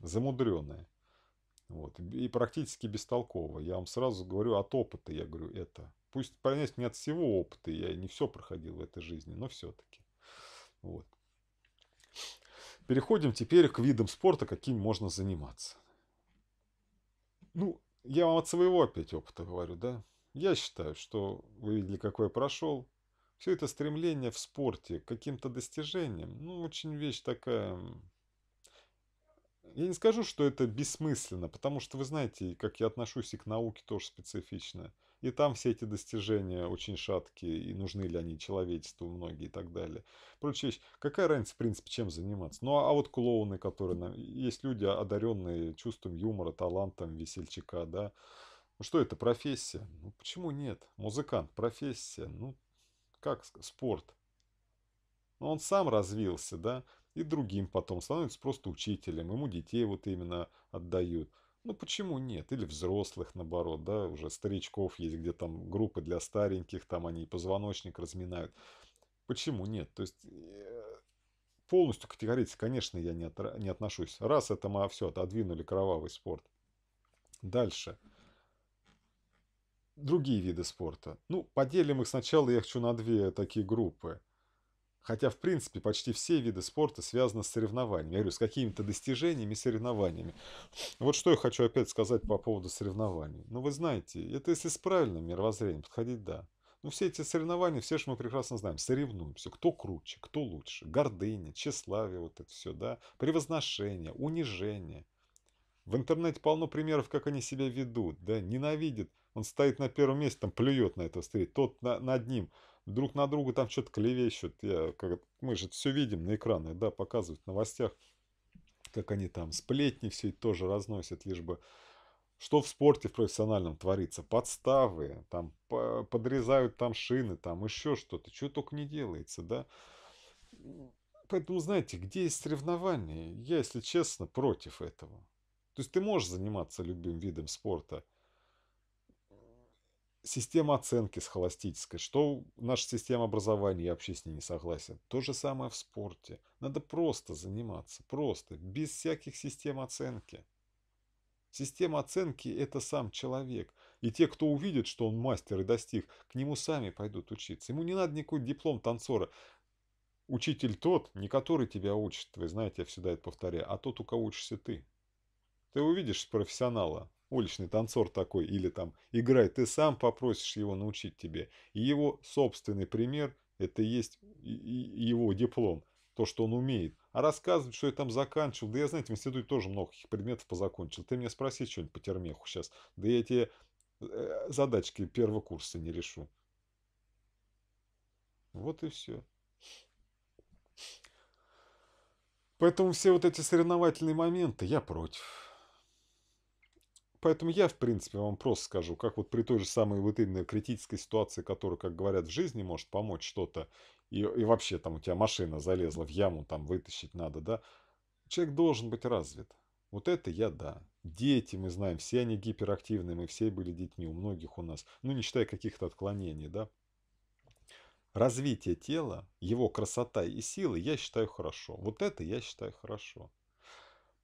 замудренная. Вот. И практически бестолково. Я вам сразу говорю от опыта, я говорю это. Пусть, понять, не от всего опыта, я не все проходил в этой жизни, но все-таки. Вот. Переходим теперь к видам спорта, каким можно заниматься. Ну, я вам от своего опять опыта говорю, да. Я считаю, что вы видели, какой я прошел. Все это стремление в спорте к каким-то достижениям, ну, очень вещь такая... Я не скажу, что это бессмысленно, потому что вы знаете, как я отношусь и к науке тоже специфично. И там все эти достижения очень шаткие, и нужны ли они человечеству многие и так далее. Прочая вещь. Какая разница, в принципе, чем заниматься? Ну, а вот клоуны, которые... Есть люди, одаренные чувством юмора, талантом, весельчака, да. Ну, что это, профессия? Ну, почему нет? Музыкант, профессия. Ну, как спорт. Ну, он сам развился, да, и другим потом становится просто учителем. Ему детей вот именно отдают. Ну почему нет? Или взрослых, наоборот, да, уже старичков есть, где там группы для стареньких, там они позвоночник разминают. Почему нет? То есть э, полностью категорически, конечно, я не, от, не отношусь. Раз это мы все отодвинули кровавый спорт. Дальше. Другие виды спорта. Ну, поделим их сначала, я хочу на две такие группы. Хотя, в принципе, почти все виды спорта связаны с соревнованиями. Я говорю, с какими-то достижениями соревнованиями. Вот что я хочу опять сказать по поводу соревнований. Ну, вы знаете, это если с правильным мировоззрением подходить, да. Ну, все эти соревнования, все же мы прекрасно знаем, соревнуемся. Кто круче, кто лучше. Гордыня, тщеславие, вот это все, да. Превозношение, унижение. В интернете полно примеров, как они себя ведут, да. Ненавидят. Он стоит на первом месте, там плюет на это встретить. Тот на, над ним друг на друга там что-то клевещут. Я, как, мы же все видим на экранах, да, показывают в новостях, как они там сплетни все тоже разносят, лишь бы... Что в спорте в профессиональном творится? Подставы, там подрезают там шины, там еще что-то. Чего только не делается, да? Поэтому, знаете, где есть соревнования? Я, если честно, против этого. То есть ты можешь заниматься любым видом спорта – Система оценки схоластической. Что наша система образования, я вообще с ней не согласен. То же самое в спорте. Надо просто заниматься, просто, без всяких систем оценки. Система оценки – это сам человек. И те, кто увидит, что он мастер и достиг, к нему сами пойдут учиться. Ему не надо никакой диплом танцора. Учитель тот, не который тебя учит, вы знаете, я всегда это повторяю, а тот, у кого учишься ты. Ты увидишь профессионала, уличный танцор такой, или там играй, ты сам попросишь его научить тебе. И его собственный пример, это есть его диплом, то, что он умеет. А рассказывать, что я там заканчивал, да я, знаете, в институте тоже много каких предметов позакончил. Ты меня спроси что-нибудь по термеху сейчас, да я тебе э, задачки первого курса не решу. Вот и все. Поэтому все вот эти соревновательные моменты я против. Поэтому я, в принципе, вам просто скажу, как вот при той же самой вот именно критической ситуации, которая, как говорят, в жизни может помочь что-то, и, и вообще там у тебя машина залезла в яму, там вытащить надо, да, человек должен быть развит. Вот это я да. Дети, мы знаем, все они гиперактивные, мы все были детьми, у многих у нас, ну не считая каких-то отклонений, да. Развитие тела, его красота и силы я считаю хорошо. Вот это я считаю хорошо.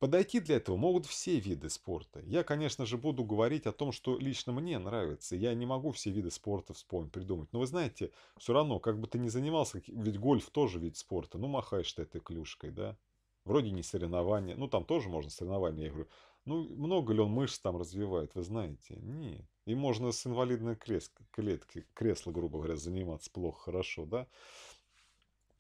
Подойти для этого могут все виды спорта. Я, конечно же, буду говорить о том, что лично мне нравится. Я не могу все виды спорта вспомнить, придумать. Но вы знаете, все равно, как бы ты ни занимался, ведь гольф тоже вид спорта. Ну, махаешь ты этой клюшкой, да? Вроде не соревнования. Ну, там тоже можно соревнования. Я говорю, ну, много ли он мышц там развивает, вы знаете? Нет. И можно с инвалидной крес клетки, кресла, грубо говоря, заниматься плохо, хорошо, да?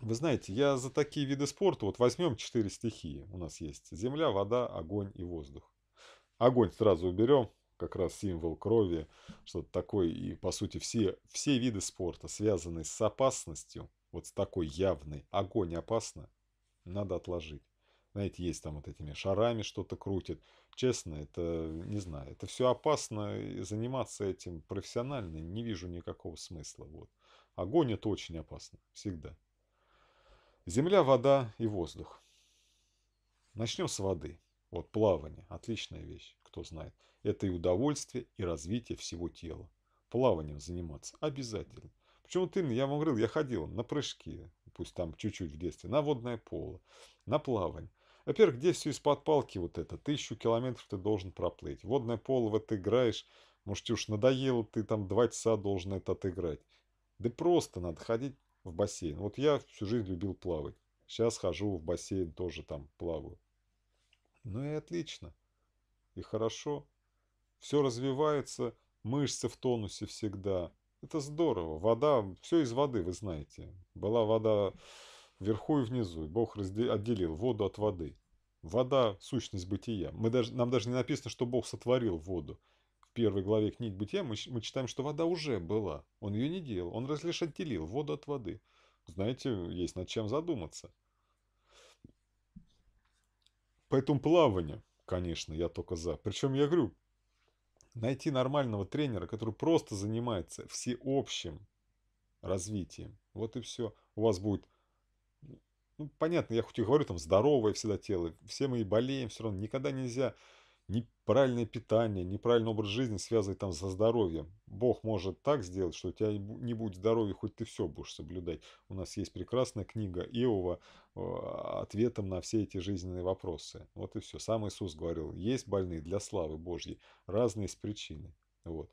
Вы знаете, я за такие виды спорта, вот возьмем четыре стихии у нас есть. Земля, вода, огонь и воздух. Огонь сразу уберем, как раз символ крови, что-то такое. И, по сути, все, все виды спорта, связанные с опасностью, вот с такой явной, огонь опасно, надо отложить. Знаете, есть там вот этими шарами что-то крутит. Честно, это, не знаю, это все опасно, и заниматься этим профессионально не вижу никакого смысла. Вот. Огонь это очень опасно, всегда. Земля, вода и воздух. Начнем с воды. Вот плавание. Отличная вещь, кто знает. Это и удовольствие, и развитие всего тела. Плаванием заниматься обязательно. Вот именно, я вам говорил, я ходил на прыжки, пусть там чуть-чуть в детстве, на водное поло, на плавание. Во-первых, где все из-под палки вот это? Тысячу километров ты должен проплыть. Водное поло в это играешь, может, уж надоело, ты там два часа должен это отыграть. Да просто надо ходить в бассейн. Вот я всю жизнь любил плавать. Сейчас хожу в бассейн, тоже там плаваю. Ну и отлично. И хорошо. Все развивается, мышцы в тонусе всегда. Это здорово. Вода, все из воды, вы знаете. Была вода вверху и внизу. Бог отделил воду от воды. Вода – сущность бытия. Мы даже, нам даже не написано, что Бог сотворил воду. Первой главе книг Бытия мы, мы читаем, что вода уже была. Он ее не делал. Он лишь отделил воду от воды. Знаете, есть над чем задуматься. Поэтому плавание, конечно, я только за. Причем я говорю, найти нормального тренера, который просто занимается всеобщим развитием. Вот и все. У вас будет ну, понятно, я хоть и говорю, там, здоровое всегда тело, все мы и болеем, все равно никогда нельзя неправильное питание, неправильный образ жизни связывать там со здоровьем. Бог может так сделать, что у тебя не будет здоровья, хоть ты все будешь соблюдать. У нас есть прекрасная книга Иова э, ответом на все эти жизненные вопросы. Вот и все. Сам Иисус говорил, есть больные для славы Божьей, разные с причины. Вот.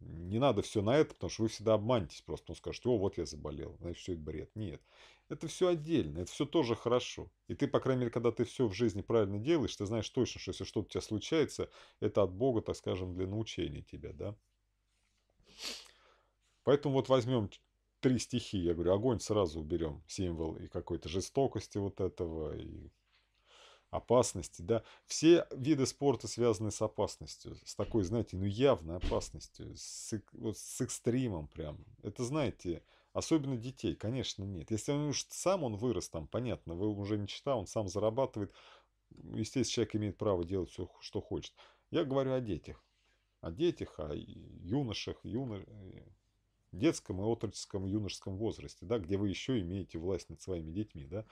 Не надо все на это, потому что вы всегда обманетесь просто. Он скажет, о, вот я заболел, значит, все это бред. Нет. Это все отдельно, это все тоже хорошо. И ты, по крайней мере, когда ты все в жизни правильно делаешь, ты знаешь точно, что если что-то у тебя случается, это от Бога, так скажем, для научения тебя, да. Поэтому вот возьмем три стихии, я говорю, огонь сразу уберем, символ и какой-то жестокости вот этого, и опасности, да. Все виды спорта связаны с опасностью, с такой, знаете, ну явной опасностью, с, вот, с экстримом прям. Это, знаете, Особенно детей, конечно, нет. Если он уж сам он вырос, там, понятно, вы уже не читал, он сам зарабатывает. Естественно, человек имеет право делать все, что хочет. Я говорю о детях. О детях, о юношах, юно... детском и отроческом юношеском возрасте, да, где вы еще имеете власть над своими детьми, да.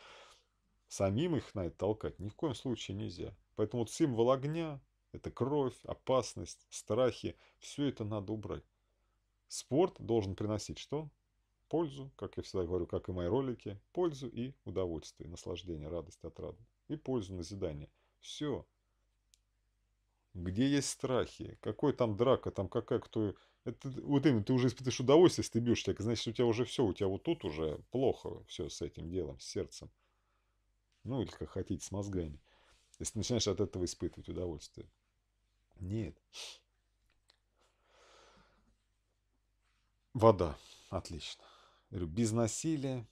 Самим их на это толкать ни в коем случае нельзя. Поэтому вот символ огня – это кровь, опасность, страхи. Все это надо убрать. Спорт должен приносить что? пользу, как я всегда говорю, как и мои ролики, пользу и удовольствие, наслаждение, радость от рады. И пользу, назидание. Все. Где есть страхи? Какой там драка, там какая, кто... Это, вот именно, ты уже испытываешь удовольствие, если ты бьешь человека, значит, у тебя уже все, у тебя вот тут уже плохо все с этим делом, с сердцем. Ну, или как хотите, с мозгами. Если начинаешь от этого испытывать удовольствие. Нет. Вода. Отлично. Говорю, без насилия.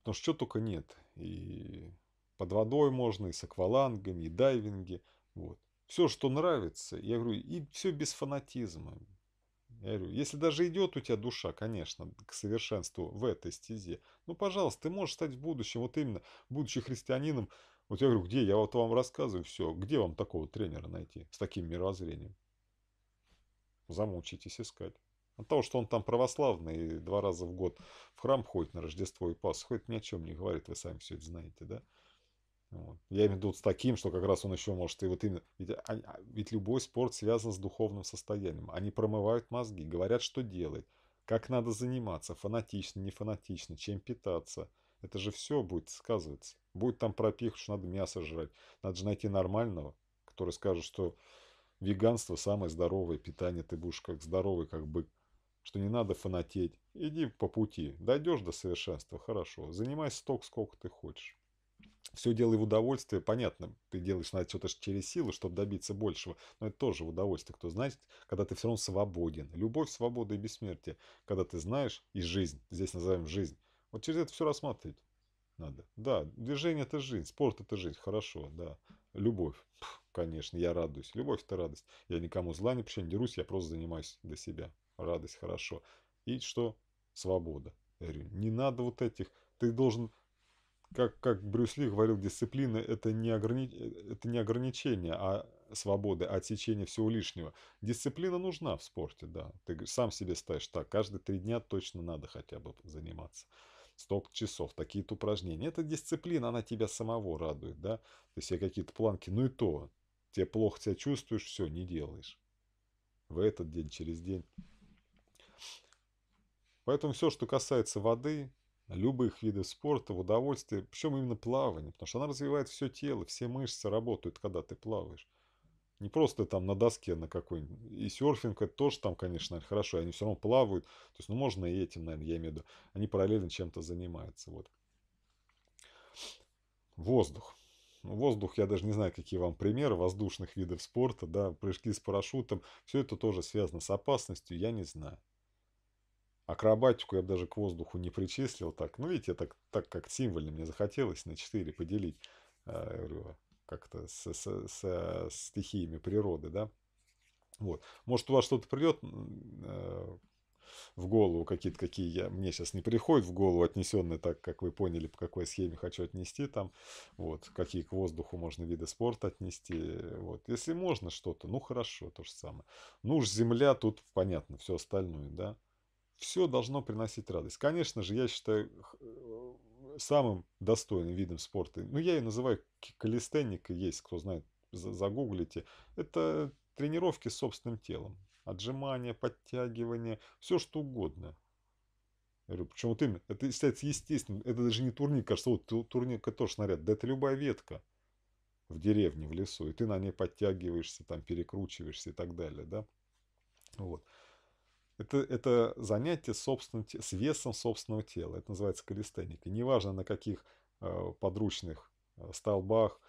Потому что что только нет. И под водой можно, и с аквалангами, и дайвинги. Вот. Все, что нравится. Я говорю, и все без фанатизма. Я говорю, если даже идет у тебя душа, конечно, к совершенству в этой стезе, ну, пожалуйста, ты можешь стать в будущем, вот именно, будучи христианином, вот я говорю, где? Я вот вам рассказываю все. Где вам такого тренера найти с таким мировоззрением? Замучитесь искать. От того, что он там православный два раза в год в храм ходит на Рождество и Пасху, это ни о чем не говорит, вы сами все это знаете, да? Вот. Я имею в виду с таким, что как раз он еще может и вот именно... Ведь, а, а, ведь любой спорт связан с духовным состоянием. Они промывают мозги, говорят, что делать, как надо заниматься, фанатично, не фанатично, чем питаться. Это же все будет сказываться. Будет там пропих, что надо мясо жрать. Надо же найти нормального, который скажет, что веганство самое здоровое питание, ты будешь как здоровый, как бык что не надо фанатеть. Иди по пути. Дойдешь до совершенства, хорошо. Занимайся столько, сколько ты хочешь. Все делай в удовольствие. Понятно, ты делаешь на что-то через силу, чтобы добиться большего. Но это тоже в удовольствие. Кто знает, когда ты все равно свободен. Любовь, свобода и бессмертие. Когда ты знаешь, и жизнь. Здесь называем жизнь. Вот через это все рассматривать надо. Да, движение это жизнь, спорт это жизнь. Хорошо, да. Любовь. Пфф, конечно, я радуюсь. Любовь это радость. Я никому зла не причиню, не дерусь, я просто занимаюсь для себя радость, хорошо. И что? Свобода. Я говорю, не надо вот этих, ты должен, как, как Брюс Ли говорил, дисциплина это не, ограни... это не ограничение, а свободы, а отсечение всего лишнего. Дисциплина нужна в спорте, да. Ты сам себе ставишь так, каждые три дня точно надо хотя бы заниматься. Столько часов, такие-то упражнения. Это дисциплина, она тебя самого радует, да. То есть я какие-то планки, ну и то, тебе плохо себя чувствуешь, все, не делаешь. В этот день, через день. Поэтому все, что касается воды, любых видов спорта, в удовольствие, причем именно плавание, потому что она развивает все тело, все мышцы работают, когда ты плаваешь. Не просто там на доске на какой-нибудь. И серфинг это тоже там, конечно, хорошо, они все равно плавают. То есть, ну, можно и этим, наверное, я имею в виду. Они параллельно чем-то занимаются. Вот. Воздух. Ну, воздух, я даже не знаю, какие вам примеры воздушных видов спорта, да, прыжки с парашютом. Все это тоже связано с опасностью, я не знаю. Акробатику я бы даже к воздуху не причислил так. Ну, видите, так, так как символьно мне захотелось на 4 поделить э, как-то с, с, с стихиями природы, да. Вот. Может, у вас что-то придет э, в голову, какие-то, какие я, мне сейчас не приходят в голову, отнесенные так, как вы поняли, по какой схеме хочу отнести там, вот, какие к воздуху можно виды спорта отнести, вот. Если можно что-то, ну, хорошо, то же самое. Ну, уж земля, тут понятно, все остальное, да все должно приносить радость. Конечно же, я считаю э, самым достойным видом спорта, ну, я ее называю калистеника, есть, кто знает, загуглите, это тренировки с собственным телом. Отжимания, подтягивания, все что угодно. Я говорю, почему вот именно? Это считается естественно. Это даже не турник, кажется, вот турник это тоже снаряд. Да это любая ветка в деревне, в лесу. И ты на ней подтягиваешься, там перекручиваешься и так далее, да? Вот. Это, это занятие собственным, с весом собственного тела. Это называется калистеника. Неважно на каких э, подручных э, столбах,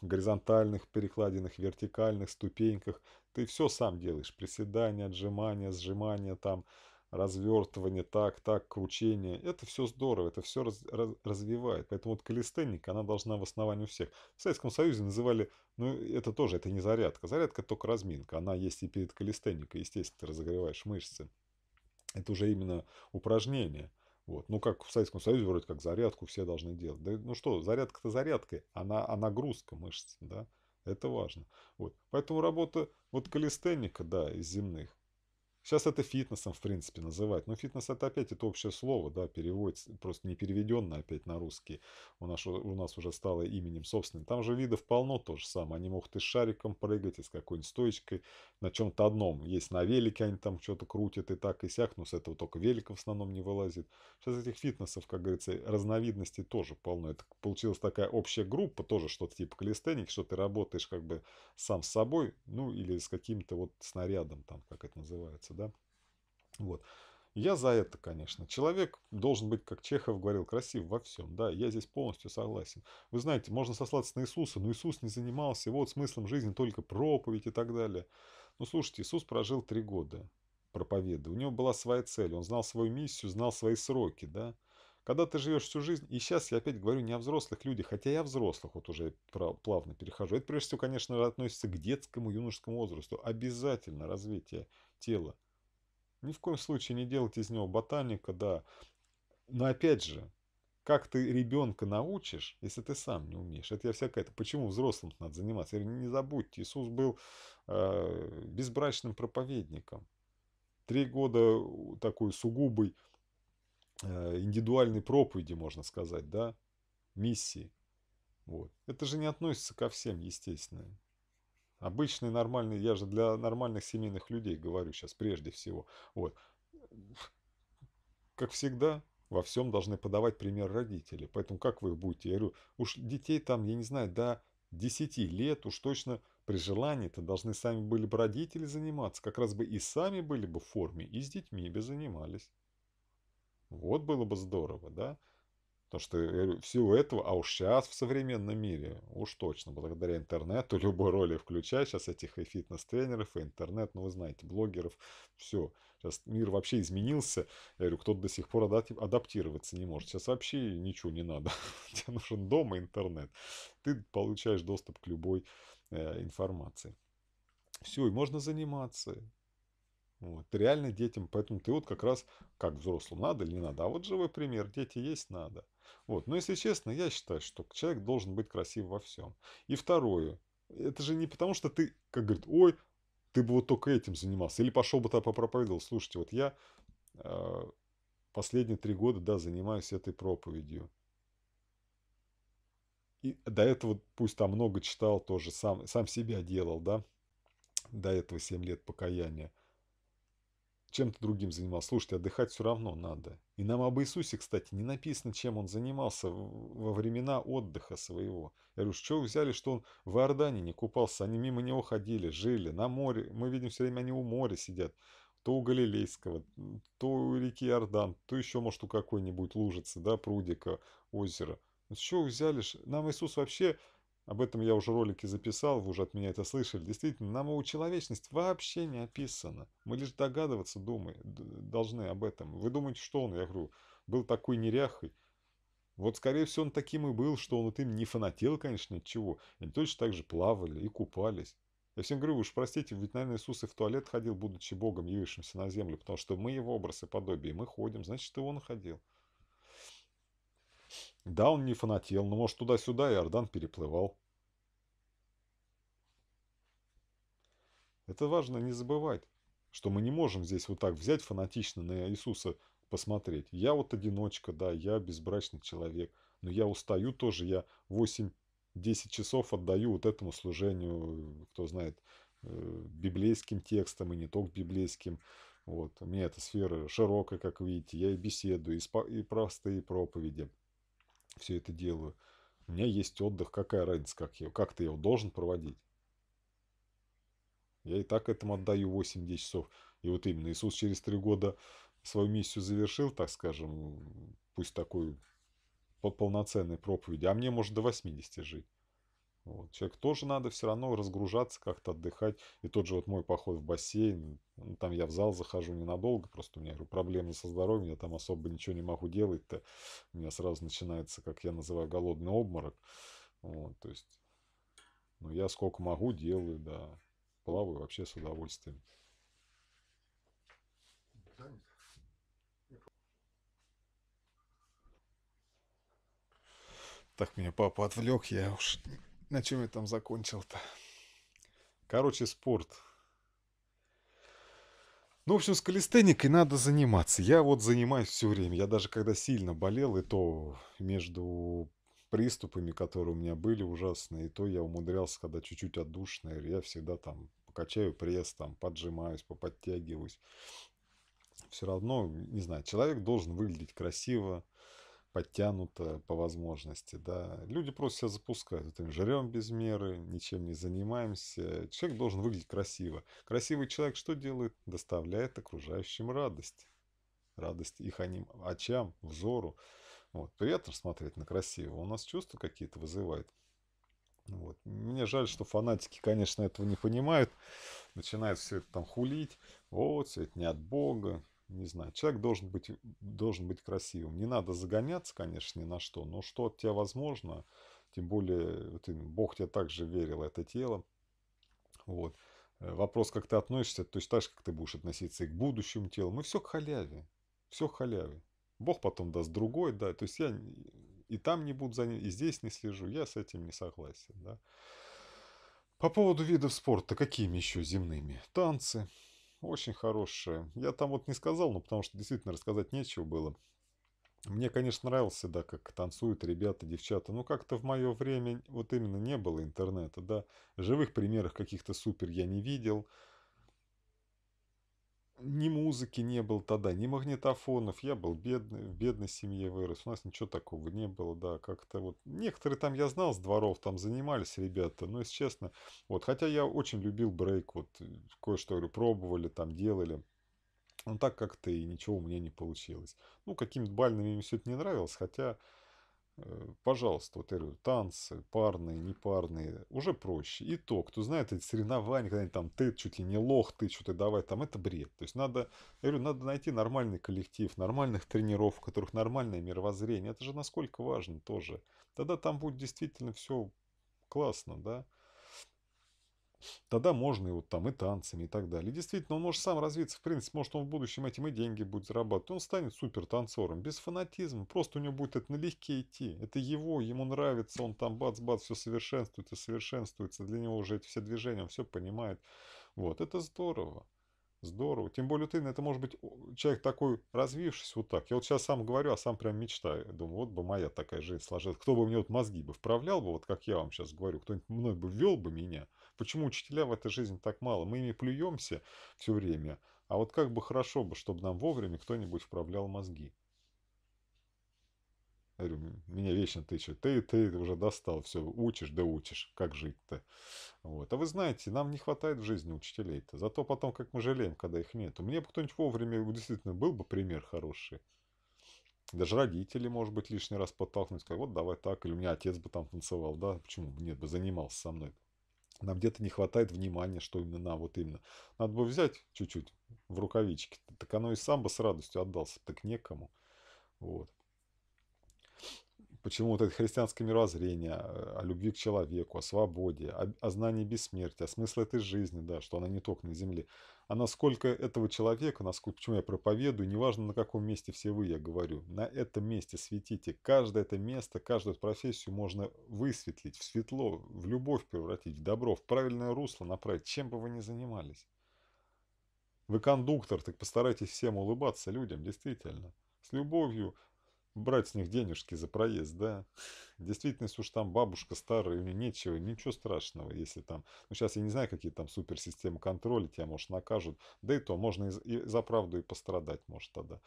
горизонтальных перекладинах, вертикальных ступеньках. Ты все сам делаешь. Приседания, отжимания, сжимания там, развертывание, так, так, кручение. Это все здорово, это все раз, раз, развивает. Поэтому вот калистеника, она должна в основании у всех. В Советском Союзе называли, ну это тоже, это не зарядка. Зарядка только разминка. Она есть и перед калистеникой, естественно, ты разогреваешь мышцы. Это уже именно упражнение. Вот. Ну, как в Советском Союзе, вроде как зарядку все должны делать. Да, ну что, зарядка-то зарядкой, она, а нагрузка мышц, да, это важно. Вот. Поэтому работа, вот калистеника, да, из земных, Сейчас это фитнесом, в принципе, называют. Но фитнес это опять это общее слово, да, переводится, просто не переведенное опять на русский. У нас, у нас уже стало именем собственным. Там же видов полно то же самое. Они могут и с шариком прыгать, и с какой-нибудь стоечкой, на чем-то одном. Есть на велике, они там что-то крутят и так, и сяк, но с этого только великом в основном не вылазит. Сейчас этих фитнесов, как говорится, разновидностей тоже полно. Это получилась такая общая группа, тоже что-то типа калистеник, что ты работаешь как бы сам с собой, ну или с каким-то вот снарядом, там, как это называется называется, да. Вот. Я за это, конечно. Человек должен быть, как Чехов говорил, красив во всем. Да, я здесь полностью согласен. Вы знаете, можно сослаться на Иисуса, но Иисус не занимался вот смыслом жизни только проповедь и так далее. Ну, слушайте, Иисус прожил три года проповедуя. У него была своя цель, он знал свою миссию, знал свои сроки, да. Когда ты живешь всю жизнь, и сейчас я опять говорю не о взрослых людях, хотя я взрослых вот уже плавно перехожу. Это прежде всего, конечно, относится к детскому, юношескому возрасту. Обязательно развитие тела. Ни в коем случае не делать из него ботаника, да. Но опять же, как ты ребенка научишь, если ты сам не умеешь? Это я всякое. Это почему взрослым надо заниматься? Я не забудьте, Иисус был э, безбрачным проповедником. Три года такой сугубой э, индивидуальной проповеди, можно сказать, да, миссии. Вот. Это же не относится ко всем, естественно. Обычный нормальный, я же для нормальных семейных людей говорю сейчас прежде всего. Вот. Как всегда, во всем должны подавать пример родители. Поэтому как вы будете? Я говорю, уж детей там, я не знаю, до 10 лет уж точно при желании-то должны сами были бы родители заниматься. Как раз бы и сами были бы в форме, и с детьми бы занимались. Вот было бы здорово, да? Потому что говорю, всего этого, а уж сейчас в современном мире, уж точно, благодаря интернету, любой роли включая, сейчас этих и фитнес-тренеров, и интернет, ну вы знаете, блогеров, все. Сейчас мир вообще изменился. Я говорю, кто-то до сих пор адаптироваться не может. Сейчас вообще ничего не надо. Тебе нужен дома интернет. Ты получаешь доступ к любой э, информации. Все, и можно заниматься. Вот. Реально детям, поэтому ты вот как раз, как взрослым, надо или не надо. А вот живой пример, дети есть, надо. Вот. Но если честно, я считаю, что человек должен быть красив во всем. И второе, это же не потому, что ты, как говорит, ой, ты бы вот только этим занимался. Или пошел бы тогда попроповедовал. Слушайте, вот я э, последние три года, да, занимаюсь этой проповедью. И до этого, пусть там много читал, тоже сам, сам себя делал, да, до этого 7 лет покаяния. Чем-то другим занимался. Слушайте, отдыхать все равно надо. И нам об Иисусе, кстати, не написано, чем он занимался во времена отдыха своего. Я говорю, что вы взяли, что он в Иордане не купался, они мимо него ходили, жили, на море. Мы видим все время, они у моря сидят. То у Галилейского, то у реки Иордан, то еще, может, у какой-нибудь лужицы, да, прудика, озера. Ну, что вы взяли? Нам Иисус вообще об этом я уже ролики записал, вы уже от меня это слышали. Действительно, нам его человечность вообще не описана. Мы лишь догадываться думаем, должны об этом. Вы думаете, что он, я говорю, был такой неряхой? Вот, скорее всего, он таким и был, что он вот им не фанател, конечно, от чего. Они точно так же плавали и купались. Я всем говорю, вы уж простите, ведь, наверное, Иисус и в туалет ходил, будучи Богом, явившимся на землю, потому что мы его образ и подобие, мы ходим, значит, и он ходил. Да, он не фанател, но, может, туда-сюда Иордан переплывал. Это важно не забывать, что мы не можем здесь вот так взять фанатично на Иисуса посмотреть. Я вот одиночка, да, я безбрачный человек, но я устаю тоже, я 8-10 часов отдаю вот этому служению, кто знает, э, библейским текстам и не только библейским. Вот. У меня эта сфера широкая, как видите. Я и беседую, и, и простые проповеди все это делаю. У меня есть отдых, какая разница, как, я, как ты его должен проводить. Я и так этому отдаю 8-10 часов. И вот именно Иисус через три года свою миссию завершил, так скажем, пусть такой полноценной проповеди, а мне может до 80 жить. Вот. Человек тоже надо все равно разгружаться, как-то отдыхать. И тот же вот мой поход в бассейн, ну, там я в зал захожу ненадолго, просто у меня говорю, проблемы со здоровьем, я там особо ничего не могу делать-то. У меня сразу начинается, как я называю, голодный обморок. Вот, то есть, ну я сколько могу, делаю, да. Плаваю вообще с удовольствием. Так меня папа отвлек, я уж на чем я там закончил-то? Короче, спорт. Ну, в общем, с калистеникой надо заниматься. Я вот занимаюсь все время. Я даже когда сильно болел, и то между приступами, которые у меня были ужасные, и то я умудрялся, когда чуть-чуть отдушный, я всегда там покачаю пресс, там поджимаюсь, поподтягиваюсь. Все равно, не знаю, человек должен выглядеть красиво, подтянуто по возможности, да. Люди просто себя запускают. Вот жрем без меры, ничем не занимаемся. Человек должен выглядеть красиво. Красивый человек что делает? Доставляет окружающим радость. Радость их они, очам, взору. Вот. Приятно смотреть на красивого. У нас чувства какие-то вызывает. Вот. Мне жаль, что фанатики, конечно, этого не понимают. Начинают все это там хулить. Вот, все это не от Бога не знаю, человек должен быть, должен быть красивым. Не надо загоняться, конечно, ни на что, но что от тебя возможно, тем более вот, Бог тебе также верил, это тело. Вот. Э, вопрос, как ты относишься, то есть так же, как ты будешь относиться и к будущему телу. Мы все к халяве, все к халяве. Бог потом даст другой, да, то есть я и там не буду за ним, и здесь не слежу, я с этим не согласен, да. По поводу видов спорта, какими еще земными? Танцы, очень хорошая. Я там вот не сказал, но потому что действительно рассказать нечего было. Мне, конечно, нравился, да, как танцуют ребята, девчата. Но как-то в мое время вот именно не было интернета, да. Живых примеров каких-то супер я не видел ни музыки не было тогда, ни магнитофонов. Я был бедный, в бедной семье вырос. У нас ничего такого не было, да, как-то вот. Некоторые там я знал с дворов, там занимались ребята, но, если честно, вот, хотя я очень любил брейк, вот, кое-что, говорю, пробовали, там, делали. Но так как-то и ничего у меня не получилось. Ну, какими-то бальными мне все это не нравилось, хотя Э, пожалуйста, вот я говорю, танцы, парные, непарные, уже проще. И то, кто знает эти соревнования, когда там ты чуть ли не лох, ты что-то давай, там это бред. То есть надо, я говорю, надо найти нормальный коллектив, нормальных тренеров, у которых нормальное мировоззрение. Это же насколько важно тоже. Тогда там будет действительно все классно, да тогда можно и вот там и танцами и так далее. И действительно, он может сам развиться. В принципе, может он в будущем этим и деньги будет зарабатывать. Он станет супер танцором, без фанатизма. Просто у него будет это налегке идти. Это его, ему нравится, он там бац-бац, все совершенствуется, совершенствуется. Для него уже эти все движения, он все понимает. Вот, это здорово. Здорово. Тем более ты, это может быть человек такой развившийся вот так. Я вот сейчас сам говорю, а сам прям мечтаю. Думаю, вот бы моя такая жизнь сложилась. Кто бы мне вот мозги бы вправлял бы, вот как я вам сейчас говорю, кто-нибудь мной бы ввел бы меня. Почему учителя в этой жизни так мало? Мы ими плюемся все время, А вот как бы хорошо бы, чтобы нам вовремя кто-нибудь вправлял мозги. Я говорю, меня вечно тычут. Ты, ты уже достал, все, учишь, да учишь. Как жить-то? Вот. А вы знаете, нам не хватает в жизни учителей-то. Зато потом, как мы жалеем, когда их нет. Мне бы кто-нибудь вовремя действительно был бы пример хороший. Даже родители, может быть, лишний раз подтолкнуть, сказать, вот давай так, или у меня отец бы там танцевал, да, почему бы нет, бы занимался со мной. Нам где-то не хватает внимания, что именно нам, вот именно. Надо бы взять чуть-чуть в рукавички, так оно и сам бы с радостью отдался, так некому. Вот почему вот это христианское мировоззрение, о, любви к человеку, о свободе, о, о знании бессмертия, о смысле этой жизни, да, что она не только на земле, а насколько этого человека, насколько, почему я проповедую, неважно на каком месте все вы, я говорю, на этом месте светите. Каждое это место, каждую профессию можно высветлить, в светло, в любовь превратить, в добро, в правильное русло направить, чем бы вы ни занимались. Вы кондуктор, так постарайтесь всем улыбаться людям, действительно. С любовью, брать с них денежки за проезд, да. Действительно, если уж там бабушка старая, у нее нечего, ничего страшного, если там... Ну, сейчас я не знаю, какие там суперсистемы контроля, тебя, может, накажут. Да и то, можно и, и за правду и пострадать, может, тогда.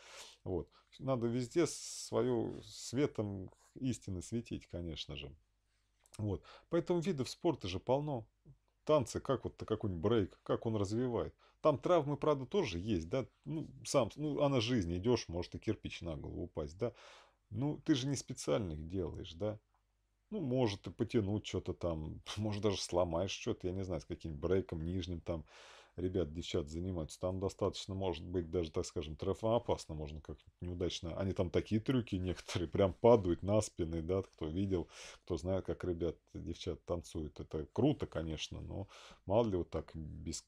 Вот. Надо везде свою светом истины светить, конечно же. Вот. Поэтому видов спорта же полно. Танцы, как вот какой-нибудь брейк, как он развивает. Там травмы, правда, тоже есть, да, ну, сам, ну, а на жизни идешь, может и кирпич на голову упасть, да. Ну, ты же не специально их делаешь, да. Ну, может и потянуть что-то там, может даже сломаешь что-то, я не знаю, с каким брейком нижним там ребят, девчат занимаются. Там достаточно, может быть, даже, так скажем, травмоопасно можно как-то неудачно. Они там такие трюки некоторые, прям падают на спины, да, кто видел, кто знает, как ребят, девчат танцуют. Это круто, конечно, но мало ли вот так без,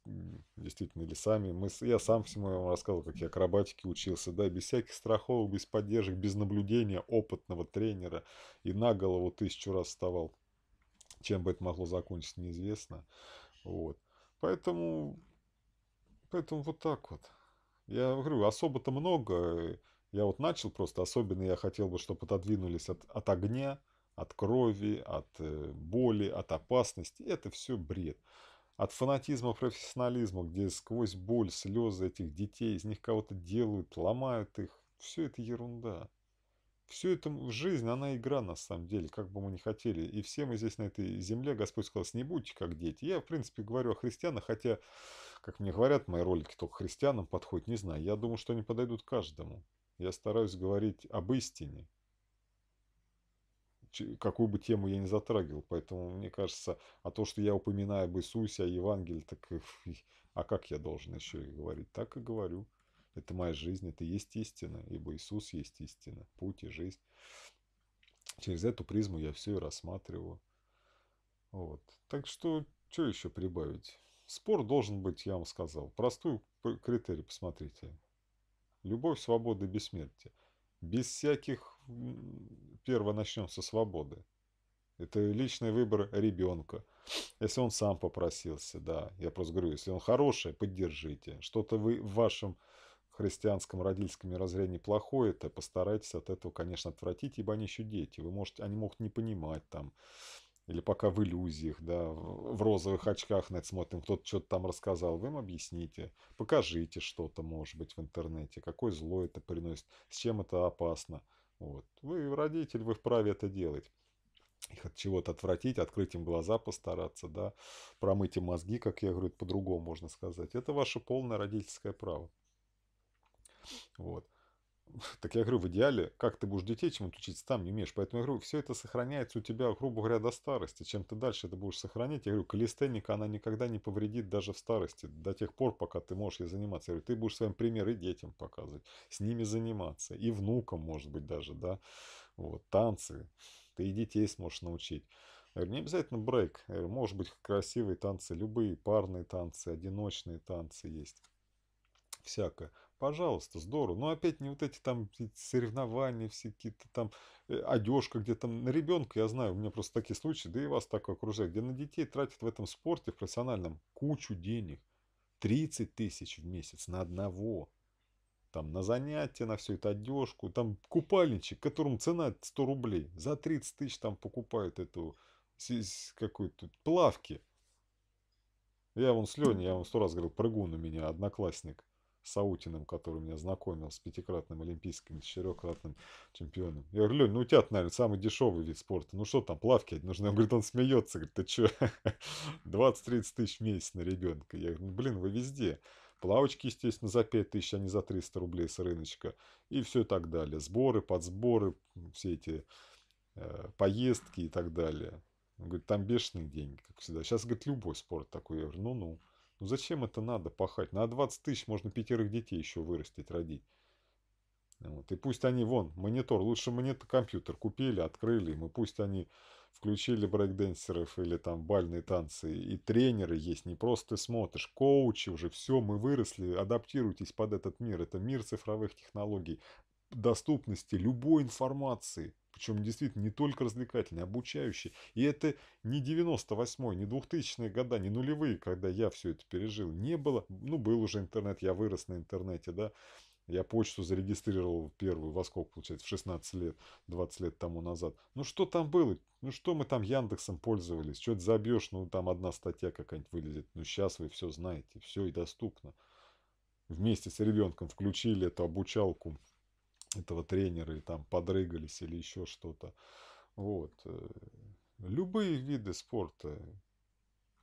действительно, или сами. Мы, я сам всему вам рассказывал, как я акробатике учился, да, без всяких страховок, без поддержек, без наблюдения опытного тренера и на голову тысячу раз вставал. Чем бы это могло закончиться, неизвестно. Вот. Поэтому Поэтому вот так вот. Я говорю, особо-то много. Я вот начал просто, особенно я хотел бы, чтобы отодвинулись от, от огня, от крови, от э, боли, от опасности. Это все бред. От фанатизма, профессионализма, где сквозь боль, слезы этих детей, из них кого-то делают, ломают их. Все это ерунда. Все это жизнь, она игра на самом деле, как бы мы ни хотели. И все мы здесь на этой земле, Господь сказал, не будьте как дети. Я, в принципе, говорю о христианах, хотя как мне говорят, мои ролики только христианам подходят, не знаю. Я думаю, что они подойдут каждому. Я стараюсь говорить об истине. Какую бы тему я ни затрагивал. Поэтому мне кажется, а то, что я упоминаю об Иисусе, о Евангелии, так а как я должен еще и говорить? Так и говорю. Это моя жизнь, это есть истина, ибо Иисус есть истина, путь и жизнь. Через эту призму я все и рассматриваю. Вот. Так что, что еще прибавить? Спор должен быть, я вам сказал. Простой критерий, посмотрите. Любовь, свобода и бессмертие. Без всяких... Первое начнем со свободы. Это личный выбор ребенка. Если он сам попросился, да. Я просто говорю, если он хороший, поддержите. Что-то вы в вашем христианском родительском мирозрении плохое, то постарайтесь от этого, конечно, отвратить, ибо они еще дети. Вы можете, они могут не понимать там, или пока в иллюзиях, да, в розовых очках на это смотрим, кто-то что-то там рассказал, вы им объясните, покажите что-то, может быть, в интернете, какое зло это приносит, с чем это опасно. Вот. Вы родитель, вы вправе это делать. Их от чего-то отвратить, открыть им глаза, постараться, да, промыть им мозги, как я говорю, по-другому можно сказать. Это ваше полное родительское право. Вот. Так я говорю, в идеале, как ты будешь детей чему-то учиться, там не умеешь. Поэтому я говорю, все это сохраняется у тебя, грубо говоря, до старости. Чем ты дальше это будешь сохранять, я говорю, калистеника, она никогда не повредит даже в старости, до тех пор, пока ты можешь ей заниматься. Я говорю, ты будешь своим пример и детям показывать, с ними заниматься, и внукам, может быть, даже, да. Вот, танцы, ты и детей сможешь научить. Я говорю, не обязательно брейк. Я говорю, может быть, красивые танцы, любые парные танцы, одиночные танцы есть. Всякое. Пожалуйста, здорово. Но опять не вот эти там соревнования, все какие-то там э, одежка где-то на ребенка, я знаю, у меня просто такие случаи, да и вас так окружает, где на детей тратят в этом спорте, в профессиональном, кучу денег. 30 тысяч в месяц на одного. Там на занятия, на всю эту одежку. Там купальничек, которому цена 100 рублей. За 30 тысяч там покупают эту какую-то плавки. Я вон с Леней, я вам сто раз говорил, прыгун у меня, одноклассник Саутиным, который меня знакомил с пятикратным олимпийским, четырехкратным чемпионом. Я говорю, Лень, ну у тебя, наверное, самый дешевый вид спорта. Ну что там, плавки нужны? Он говорит, он смеется. Говорит, ты что, 20-30 тысяч в месяц на ребенка. Я говорю, ну блин, вы везде. Плавочки, естественно, за 5 тысяч, а не за 300 рублей с рыночка. И все так далее. Сборы, подсборы, все эти э, поездки и так далее. Он говорит, там бешеные деньги, как всегда. Сейчас, говорит, любой спорт такой. Я говорю, ну-ну. Ну зачем это надо пахать? На 20 тысяч можно пятерых детей еще вырастить, родить. Вот. И пусть они, вон, монитор, лучше монитор, компьютер купили, открыли и пусть они включили брейкденсеров или там бальные танцы, и тренеры есть, не просто смотришь, коучи уже, все, мы выросли, адаптируйтесь под этот мир, это мир цифровых технологий, доступности любой информации, причем действительно не только развлекательный, обучающий. И это не 98-й, не 2000-е года, не нулевые, когда я все это пережил. Не было, ну был уже интернет, я вырос на интернете, да. Я почту зарегистрировал первую, во сколько получается, в 16 лет, 20 лет тому назад. Ну что там было? Ну что мы там Яндексом пользовались? Что-то забьешь, ну там одна статья какая-нибудь вылезет. Ну сейчас вы все знаете, все и доступно. Вместе с ребенком включили эту обучалку этого тренера и там подрыгались или еще что-то. Вот. Э, любые виды спорта.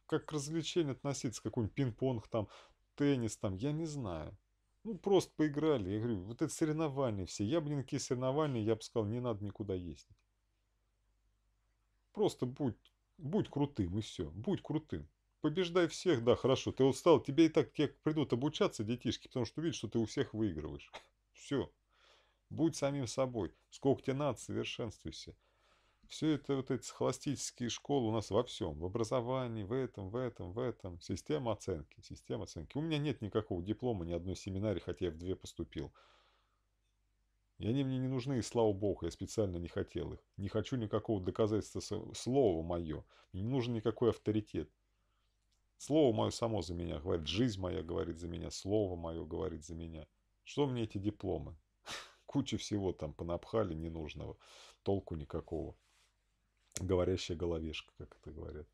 Как к развлечению относиться, какой-нибудь пинг-понг там, теннис там, я не знаю. Ну, просто поиграли. Я говорю, вот это соревнования все. Я бы не на такие соревнования, я бы сказал, не надо никуда ездить. Просто будь, будь крутым и все. Будь крутым. Побеждай всех, да, хорошо. Ты устал, тебе и так те придут обучаться, детишки, потому что видят, что ты у всех выигрываешь. Все. Будь самим собой. Сколько тебе надо, совершенствуйся. Все это вот эти схоластические школы у нас во всем. В образовании, в этом, в этом, в этом. Система оценки. Система оценки. У меня нет никакого диплома, ни одной семинарии, хотя я в две поступил. И они мне не нужны, и слава богу, я специально не хотел их. Не хочу никакого доказательства слова мое. Мне не нужен никакой авторитет. Слово мое само за меня говорит, жизнь моя говорит за меня, слово мое говорит за меня. Что мне эти дипломы? куча всего там понапхали ненужного, толку никакого. Говорящая головешка, как это говорят.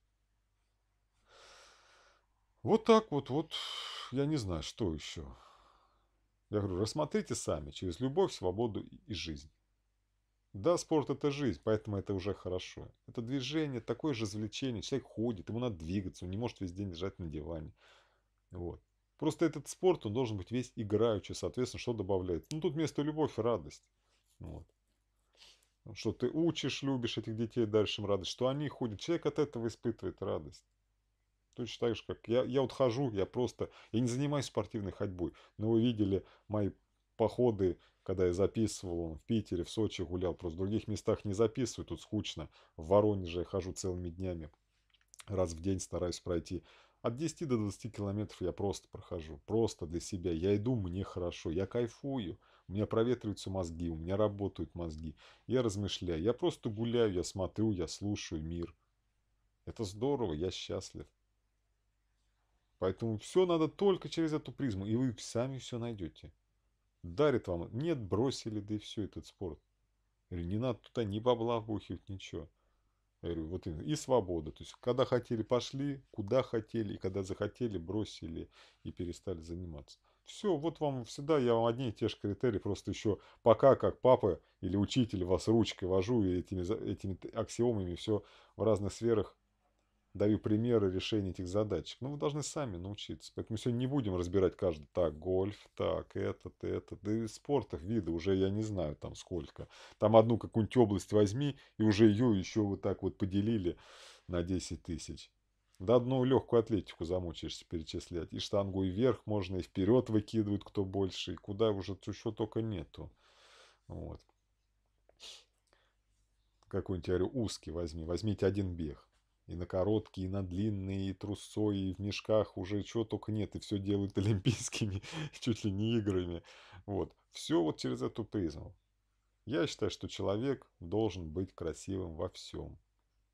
Вот так вот, вот, я не знаю, что еще. Я говорю, рассмотрите сами через любовь, свободу и жизнь. Да, спорт это жизнь, поэтому это уже хорошо. Это движение, такое же развлечение. Человек ходит, ему надо двигаться, он не может весь день лежать на диване. Вот. Просто этот спорт, он должен быть весь играющий, соответственно, что добавляет? Ну, тут вместо любовь радость. Вот. Что ты учишь, любишь этих детей, дальше им радость. Что они ходят. Человек от этого испытывает радость. Точно так же, как я, я вот хожу, я просто, я не занимаюсь спортивной ходьбой. Но вы видели мои походы, когда я записывал, в Питере, в Сочи гулял, просто в других местах не записываю, тут скучно. В Воронеже я хожу целыми днями, раз в день стараюсь пройти. От 10 до 20 километров я просто прохожу. Просто для себя. Я иду, мне хорошо. Я кайфую. У меня проветриваются мозги. У меня работают мозги. Я размышляю. Я просто гуляю, я смотрю, я слушаю мир. Это здорово, я счастлив. Поэтому все надо только через эту призму. И вы сами все найдете. Дарит вам. Нет, бросили, да и все этот спорт. Или не надо туда ни бабла вбухивать, ничего. Я говорю, вот и свобода. То есть, когда хотели, пошли, куда хотели, и когда захотели, бросили и перестали заниматься. Все, вот вам всегда, я вам одни и те же критерии, просто еще пока как папа или учитель вас ручкой вожу и этими, этими аксиомами все в разных сферах даю примеры решения этих задач. Но вы должны сами научиться. Поэтому сегодня не будем разбирать каждый. Так, гольф, так, этот, этот. Да и спортов виды уже я не знаю там сколько. Там одну какую-нибудь область возьми, и уже ее еще вот так вот поделили на 10 тысяч. Да одну легкую атлетику замучаешься перечислять. И штангу и вверх можно, и вперед выкидывают кто больше, и куда уже что только нету. Вот. Какой-нибудь, я говорю, узкий возьми. Возьмите один бег. И на короткие, и на длинные, и трусой, и в мешках уже чего только нет. И все делают олимпийскими, чуть ли не играми. Вот. Все вот через эту призму. Я считаю, что человек должен быть красивым во всем.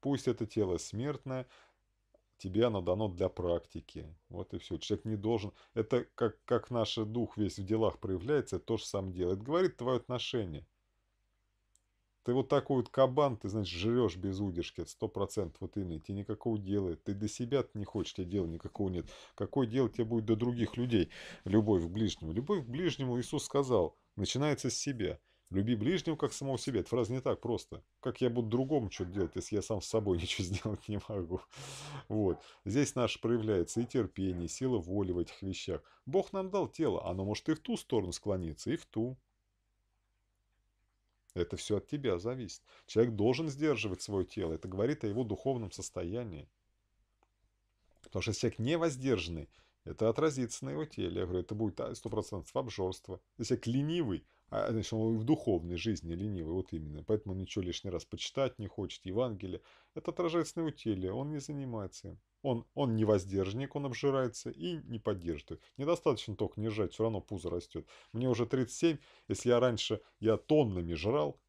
Пусть это тело смертное, тебе оно дано для практики. Вот и все. Человек не должен... Это как, как наш дух весь в делах проявляется, то же самое дело. Это говорит твое отношение. Ты вот такой вот кабан, ты, значит, жрешь без удержки, это сто процентов вот именно, тебе никакого дела, ты до себя не хочешь, тебе дела никакого нет. Какое дело тебе будет до других людей? Любовь к ближнему. Любовь к ближнему Иисус сказал, начинается с себя. Люби ближнего, как самого себя. Эта фраза не так просто. Как я буду другому что-то делать, если я сам с собой ничего сделать не могу? Вот. Здесь наше проявляется и терпение, и сила воли в этих вещах. Бог нам дал тело, оно может и в ту сторону склониться, и в ту. Это все от тебя зависит. Человек должен сдерживать свое тело. Это говорит о его духовном состоянии. Потому что если человек не воздержанный, это отразится на его теле. Я говорю, это будет 100% обжорство. Если человек ленивый, а, значит, он в духовной жизни ленивый, вот именно. Поэтому он ничего лишний раз почитать не хочет, Евангелие. Это отражается на теле, он не занимается им. Он, он не воздержник, он обжирается и не поддерживает. Недостаточно только не жрать, все равно пузо растет. Мне уже 37, если я раньше, я тоннами жрал,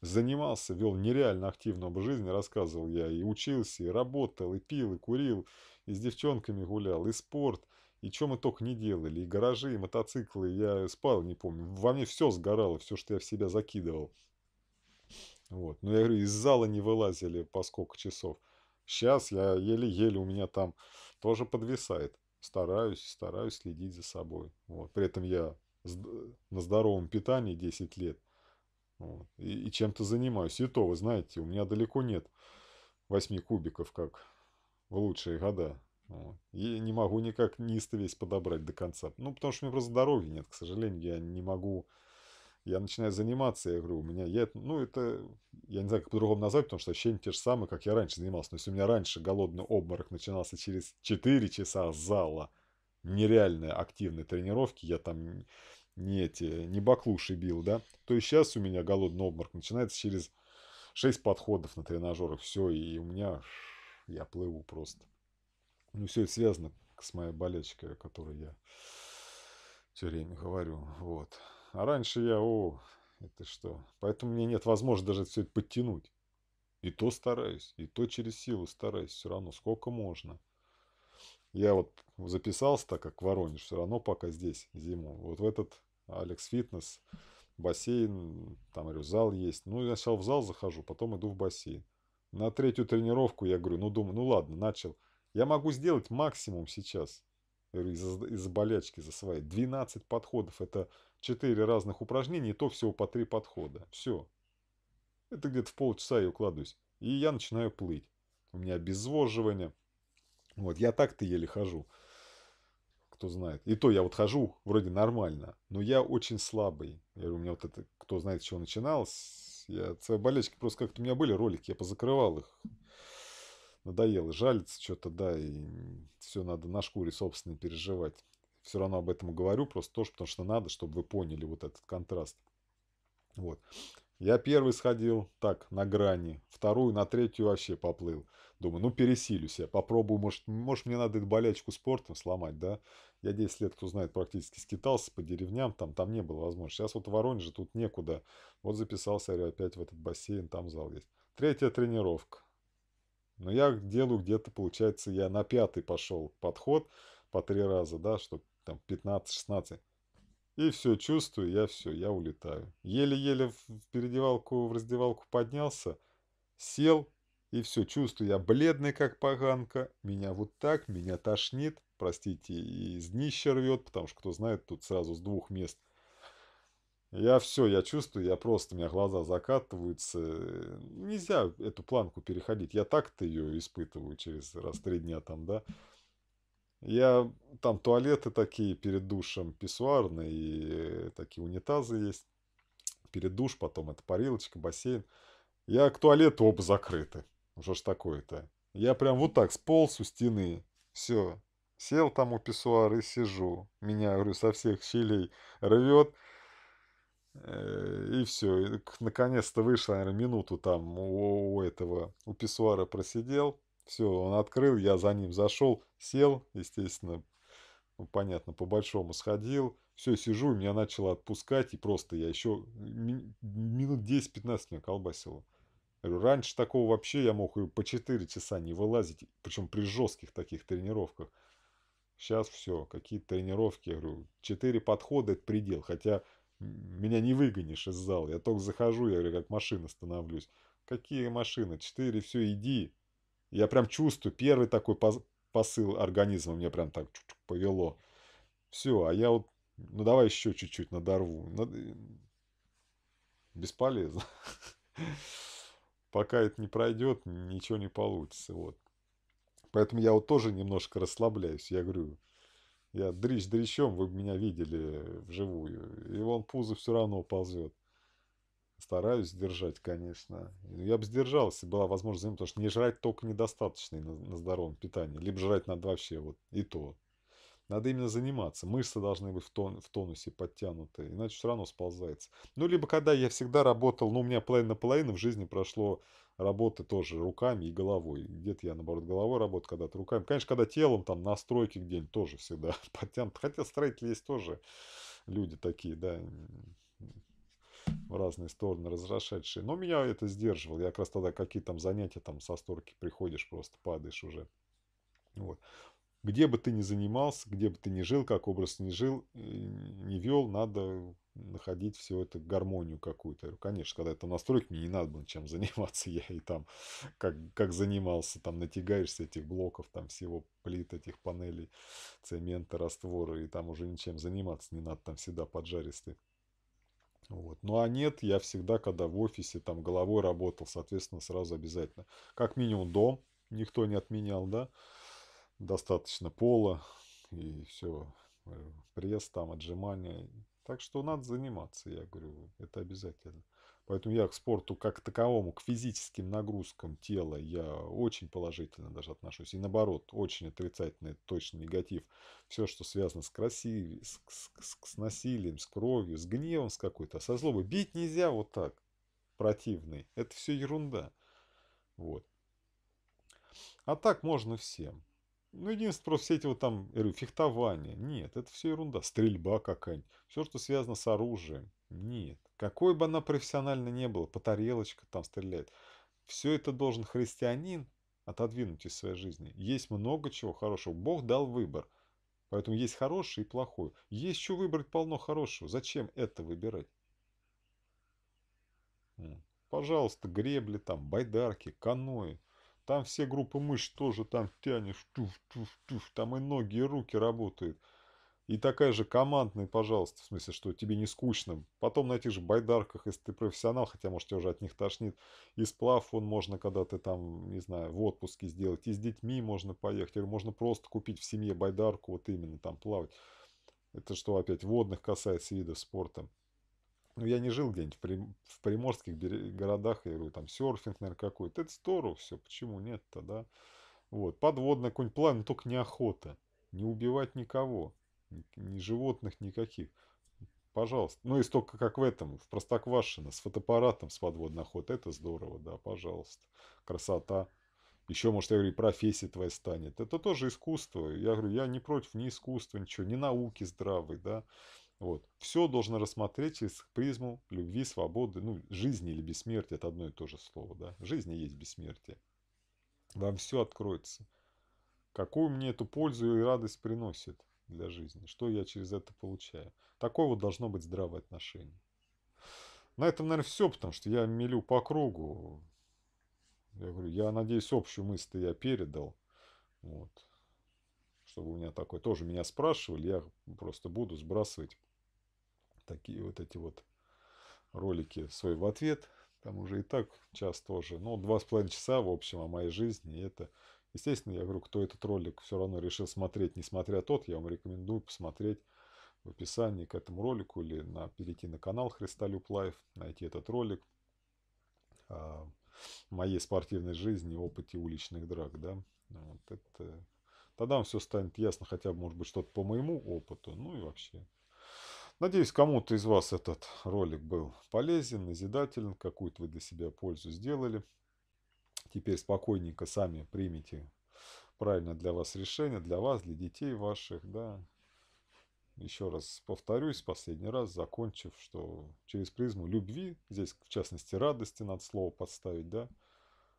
занимался, вел нереально активную образ жизни, рассказывал я, и учился, и работал, и пил, и курил, и с девчонками гулял, и спорт, и что мы только не делали, и гаражи, и мотоциклы, я спал, не помню, во мне все сгорало, все, что я в себя закидывал. Вот. Но я говорю, из зала не вылазили по сколько часов. Сейчас я еле-еле у меня там тоже подвисает. Стараюсь, стараюсь следить за собой. Вот. При этом я на здоровом питании 10 лет. Вот. И, и чем-то занимаюсь. И то, вы знаете, у меня далеко нет 8 кубиков, как в лучшие года. И не могу никак низ весь подобрать до конца. Ну, потому что у меня просто здоровья нет, к сожалению. Я не могу я начинаю заниматься, я говорю, у меня, я, ну, это, я не знаю, как по-другому назвать, потому что ощущения те же самые, как я раньше занимался. Но если у меня раньше голодный обморок начинался через 4 часа зала, нереальной активной тренировки, я там не эти, не баклуши бил, да, то и сейчас у меня голодный обморок начинается через 6 подходов на тренажерах, все, и у меня, я плыву просто. Ну, все это связано с моей болячкой, о которой я все время говорю, вот. А раньше я, о, это что? Поэтому мне нет возможности даже все это подтянуть. И то стараюсь, и то через силу стараюсь все равно, сколько можно. Я вот записался, так как Воронеж, все равно пока здесь зиму. Вот в этот Алекс Фитнес, бассейн, там, говорю, зал есть. Ну, я сначала в зал захожу, потом иду в бассейн. На третью тренировку я говорю, ну, думаю, ну ладно, начал. Я могу сделать максимум сейчас. из-за из болячки за свои. 12 подходов. Это четыре разных упражнения, и то всего по три подхода. Все. Это где-то в полчаса я укладываюсь. И я начинаю плыть. У меня обезвоживание. Вот, я так-то еле хожу. Кто знает. И то я вот хожу вроде нормально, но я очень слабый. Я говорю, у меня вот это, кто знает, с чего начиналось. Я болельщики просто как-то у меня были ролики, я позакрывал их. Надоело жалиться что-то, да, и все надо на шкуре собственно переживать все равно об этом говорю, просто тоже потому что надо, чтобы вы поняли вот этот контраст. Вот. Я первый сходил так, на грани, вторую, на третью вообще поплыл. Думаю, ну пересилюсь я, попробую, может, может мне надо эту болячку спортом сломать, да. Я 10 лет, кто знает, практически скитался по деревням, там, там не было возможности. Сейчас вот в Воронеже тут некуда. Вот записался я опять в этот бассейн, там зал есть. Третья тренировка. Но я делаю где-то, получается, я на пятый пошел подход по три раза, да, чтобы там 15-16. И все, чувствую, я все, я улетаю. Еле-еле в передевалку, в раздевалку поднялся, сел, и все, чувствую, я бледный, как поганка, меня вот так, меня тошнит, простите, из днища рвет, потому что, кто знает, тут сразу с двух мест. Я все, я чувствую, я просто, у меня глаза закатываются. Нельзя эту планку переходить. Я так-то ее испытываю через раз три дня там, да. Я там туалеты такие перед душем, писсуарные, и такие унитазы есть. Перед душ, потом это парилочка, бассейн. Я к туалету оба закрыты. Что ж такое-то? Я прям вот так сполз у стены. Все. Сел там у писсуара и сижу. Меня, говорю, со всех щелей рвет. Э, и все. Наконец-то вышел, наверное, минуту там у, этого, у писсуара просидел. Все, он открыл, я за ним зашел, сел, естественно, ну, понятно, по-большому сходил. Все, сижу, меня начало отпускать, и просто я еще минут 10-15 меня колбасило. Говорю, раньше такого вообще я мог и по 4 часа не вылазить, причем при жестких таких тренировках. Сейчас все, какие-то тренировки, я говорю, 4 подхода это предел. Хотя меня не выгонишь из зала. Я только захожу, я говорю, как машина становлюсь. Какие машины? Четыре, все, иди. Я прям чувствую, первый такой посыл организма мне прям так повело. Все, а я вот, ну давай еще чуть-чуть надорву. Бесполезно. Пока это не пройдет, ничего не получится. Вот. Поэтому я вот тоже немножко расслабляюсь. Я говорю, я дрищ дрищом, вы меня видели вживую. И вон пузо все равно ползет. Стараюсь сдержать, конечно. Я бы сдержал, если была возможность, потому что не жрать только недостаточно на, на здоровом питании. Либо жрать надо вообще вот и то. Надо именно заниматься. Мышцы должны быть в, тон, в тонусе подтянуты, иначе все равно сползается. Ну, либо когда я всегда работал, ну, у меня половина на половину в жизни прошло работы тоже руками и головой. Где-то я, наоборот, головой работаю, когда-то руками. Конечно, когда телом, там, на стройке где-нибудь тоже всегда подтянут. Хотя строители есть тоже люди такие, да, в разные стороны разрошедшие. Но меня это сдерживало. Я как раз тогда какие там занятия там со сторки приходишь, просто падаешь уже. Вот. Где бы ты ни занимался, где бы ты ни жил, как образ ни жил, э, не вел, надо находить все это гармонию какую-то. Конечно, когда это настройки, мне не надо было чем заниматься. Я и там, как, как занимался, там натягаешься этих блоков, там всего плит, этих панелей, цемента, раствора, и там уже ничем заниматься не надо, там всегда поджаристый. Вот. Ну а нет, я всегда, когда в офисе там головой работал, соответственно, сразу обязательно. Как минимум дом никто не отменял, да достаточно пола и все, э, пресс там, отжимания. Так что надо заниматься, я говорю, это обязательно. Поэтому я к спорту как таковому, к физическим нагрузкам тела я очень положительно даже отношусь. И наоборот, очень отрицательно, это точно негатив. Все, что связано с красивой, с, с, с насилием, с кровью, с гневом с какой-то, со злобой. Бить нельзя вот так, противный. Это все ерунда. Вот. А так можно всем. Ну, единственное, просто все эти вот там, я говорю, фехтование. Нет, это все ерунда. Стрельба какая-нибудь. Все, что связано с оружием. Нет. Какой бы она профессионально не была, по тарелочке там стреляет. Все это должен христианин отодвинуть из своей жизни. Есть много чего хорошего. Бог дал выбор. Поэтому есть хороший и плохой. Есть что выбрать полно хорошего. Зачем это выбирать? Пожалуйста, гребли там, байдарки, каноэ. Там все группы мышц тоже там тянешь, туф, туф, туф, там и ноги, и руки работают. И такая же командная, пожалуйста, в смысле, что тебе не скучно. Потом на этих же байдарках, если ты профессионал, хотя, может, тебя уже от них тошнит, и сплав он можно, когда ты там, не знаю, в отпуске сделать, и с детьми можно поехать, или можно просто купить в семье байдарку, вот именно там плавать. Это что опять водных касается видов спорта. Ну, я не жил где-нибудь в, Прим... в приморских городах, я говорю, там серфинг, наверное, какой-то. Это здорово все, почему нет-то, да? Вот, подводное какое-нибудь плавание, но только не охота. Не убивать никого, ни, ни животных никаких. Пожалуйста. Ну, и столько, как в этом, в Простоквашино, с фотоаппаратом, с подводной охотой. Это здорово, да, пожалуйста. Красота. Еще, может, я говорю, профессия твоя станет. Это тоже искусство. Я говорю, я не против ни искусства, ничего, ни науки здравой, да. Вот. Все должно рассмотреть через призму любви, свободы, ну, жизни или бессмертия, это одно и то же слово, да. Жизни есть бессмертие. Вам все откроется. Какую мне эту пользу и радость приносит для жизни, что я через это получаю. Такое вот должно быть здравое отношение. На этом, наверное, все, потому что я мелю по кругу. Я говорю, я надеюсь, общую мысль я передал. Вот. Чтобы у меня такой тоже меня спрашивали, я просто буду сбрасывать такие вот эти вот ролики свой в ответ. Там уже и так час тоже. Ну, два с половиной часа, в общем, о моей жизни. И это, естественно, я говорю, кто этот ролик все равно решил смотреть, несмотря тот, я вам рекомендую посмотреть в описании к этому ролику или на, перейти на канал Христолюб Life, найти этот ролик о моей спортивной жизни, опыте уличных драк, да. Вот это, тогда вам все станет ясно, хотя бы, может быть, что-то по моему опыту, ну и вообще. Надеюсь, кому-то из вас этот ролик был полезен, назидателен, какую-то вы для себя пользу сделали. Теперь спокойненько сами примите правильно для вас решение, для вас, для детей ваших, да. Еще раз повторюсь, последний раз, закончив, что через призму любви, здесь в частности радости надо слово подставить, да,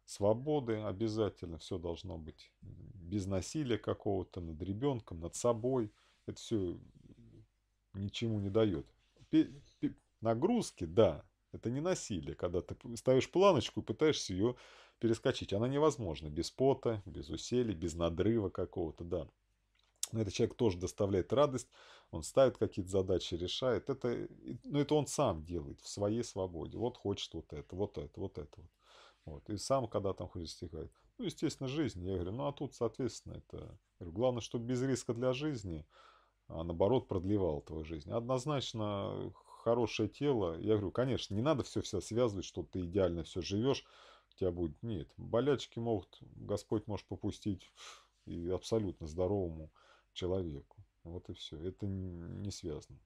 свободы обязательно, все должно быть без насилия какого-то над ребенком, над собой. Это все ничему не дает. нагрузки, да, это не насилие, когда ты ставишь планочку и пытаешься ее перескочить. Она невозможна без пота, без усилий, без надрыва какого-то, да. Но этот человек тоже доставляет радость, он ставит какие-то задачи, решает. Это, ну, это он сам делает в своей свободе. Вот хочет вот это, вот это, вот это. Вот. Вот. И сам, когда там хочет стихать. Ну, естественно, жизнь. Я говорю, ну, а тут, соответственно, это... Говорю, главное, чтобы без риска для жизни, а наоборот, продлевал твою жизнь. Однозначно, хорошее тело. Я говорю, конечно, не надо все все связывать, что ты идеально все живешь. У тебя будет... Нет, болячки могут, Господь может попустить и абсолютно здоровому человеку. Вот и все. Это не связано.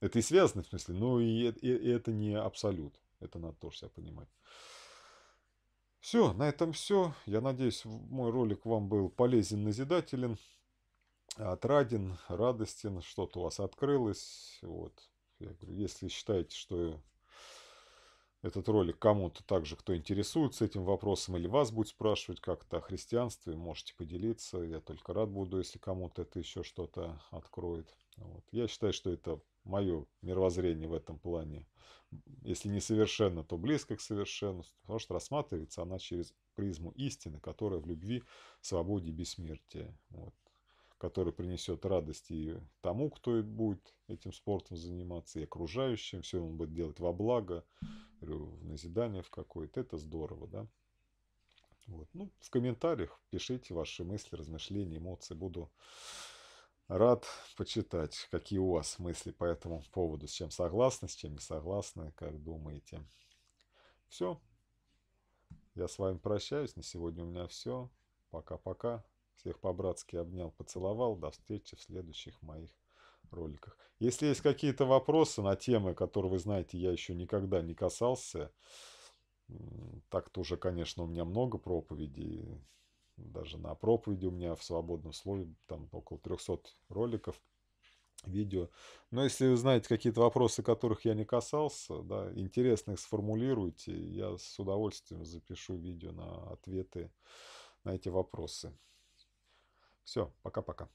Это и связано, в смысле, но и, и, и это не абсолют. Это надо тоже себя понимать. Все, на этом все. Я надеюсь, мой ролик вам был полезен, назидателен, отраден, радостен, что-то у вас открылось. Вот. Я говорю, если считаете, что этот ролик кому-то также, кто интересуется этим вопросом или вас будет спрашивать как-то о христианстве, можете поделиться. Я только рад буду, если кому-то это еще что-то откроет. Вот. Я считаю, что это мое мировоззрение в этом плане, если не совершенно, то близко к совершенству, потому что рассматривается она через призму истины, которая в любви, свободе и бессмертии. Вот который принесет радость и тому, кто будет этим спортом заниматься, и окружающим. Все он будет делать во благо, в назидание в какое-то. Это здорово, да? Вот. Ну, в комментариях пишите ваши мысли, размышления, эмоции. Буду рад почитать, какие у вас мысли по этому поводу, с чем согласны, с чем не согласны, как думаете. Все. Я с вами прощаюсь. На сегодня у меня все. Пока-пока. Всех по-братски обнял, поцеловал. До встречи в следующих моих роликах. Если есть какие-то вопросы на темы, которые вы знаете, я еще никогда не касался, так-то уже, конечно, у меня много проповедей. Даже на проповеди у меня в свободном слове там около 300 роликов, видео. Но если вы знаете какие-то вопросы, которых я не касался, да, интересно их сформулируйте, я с удовольствием запишу видео на ответы на эти вопросы. Все, пока-пока.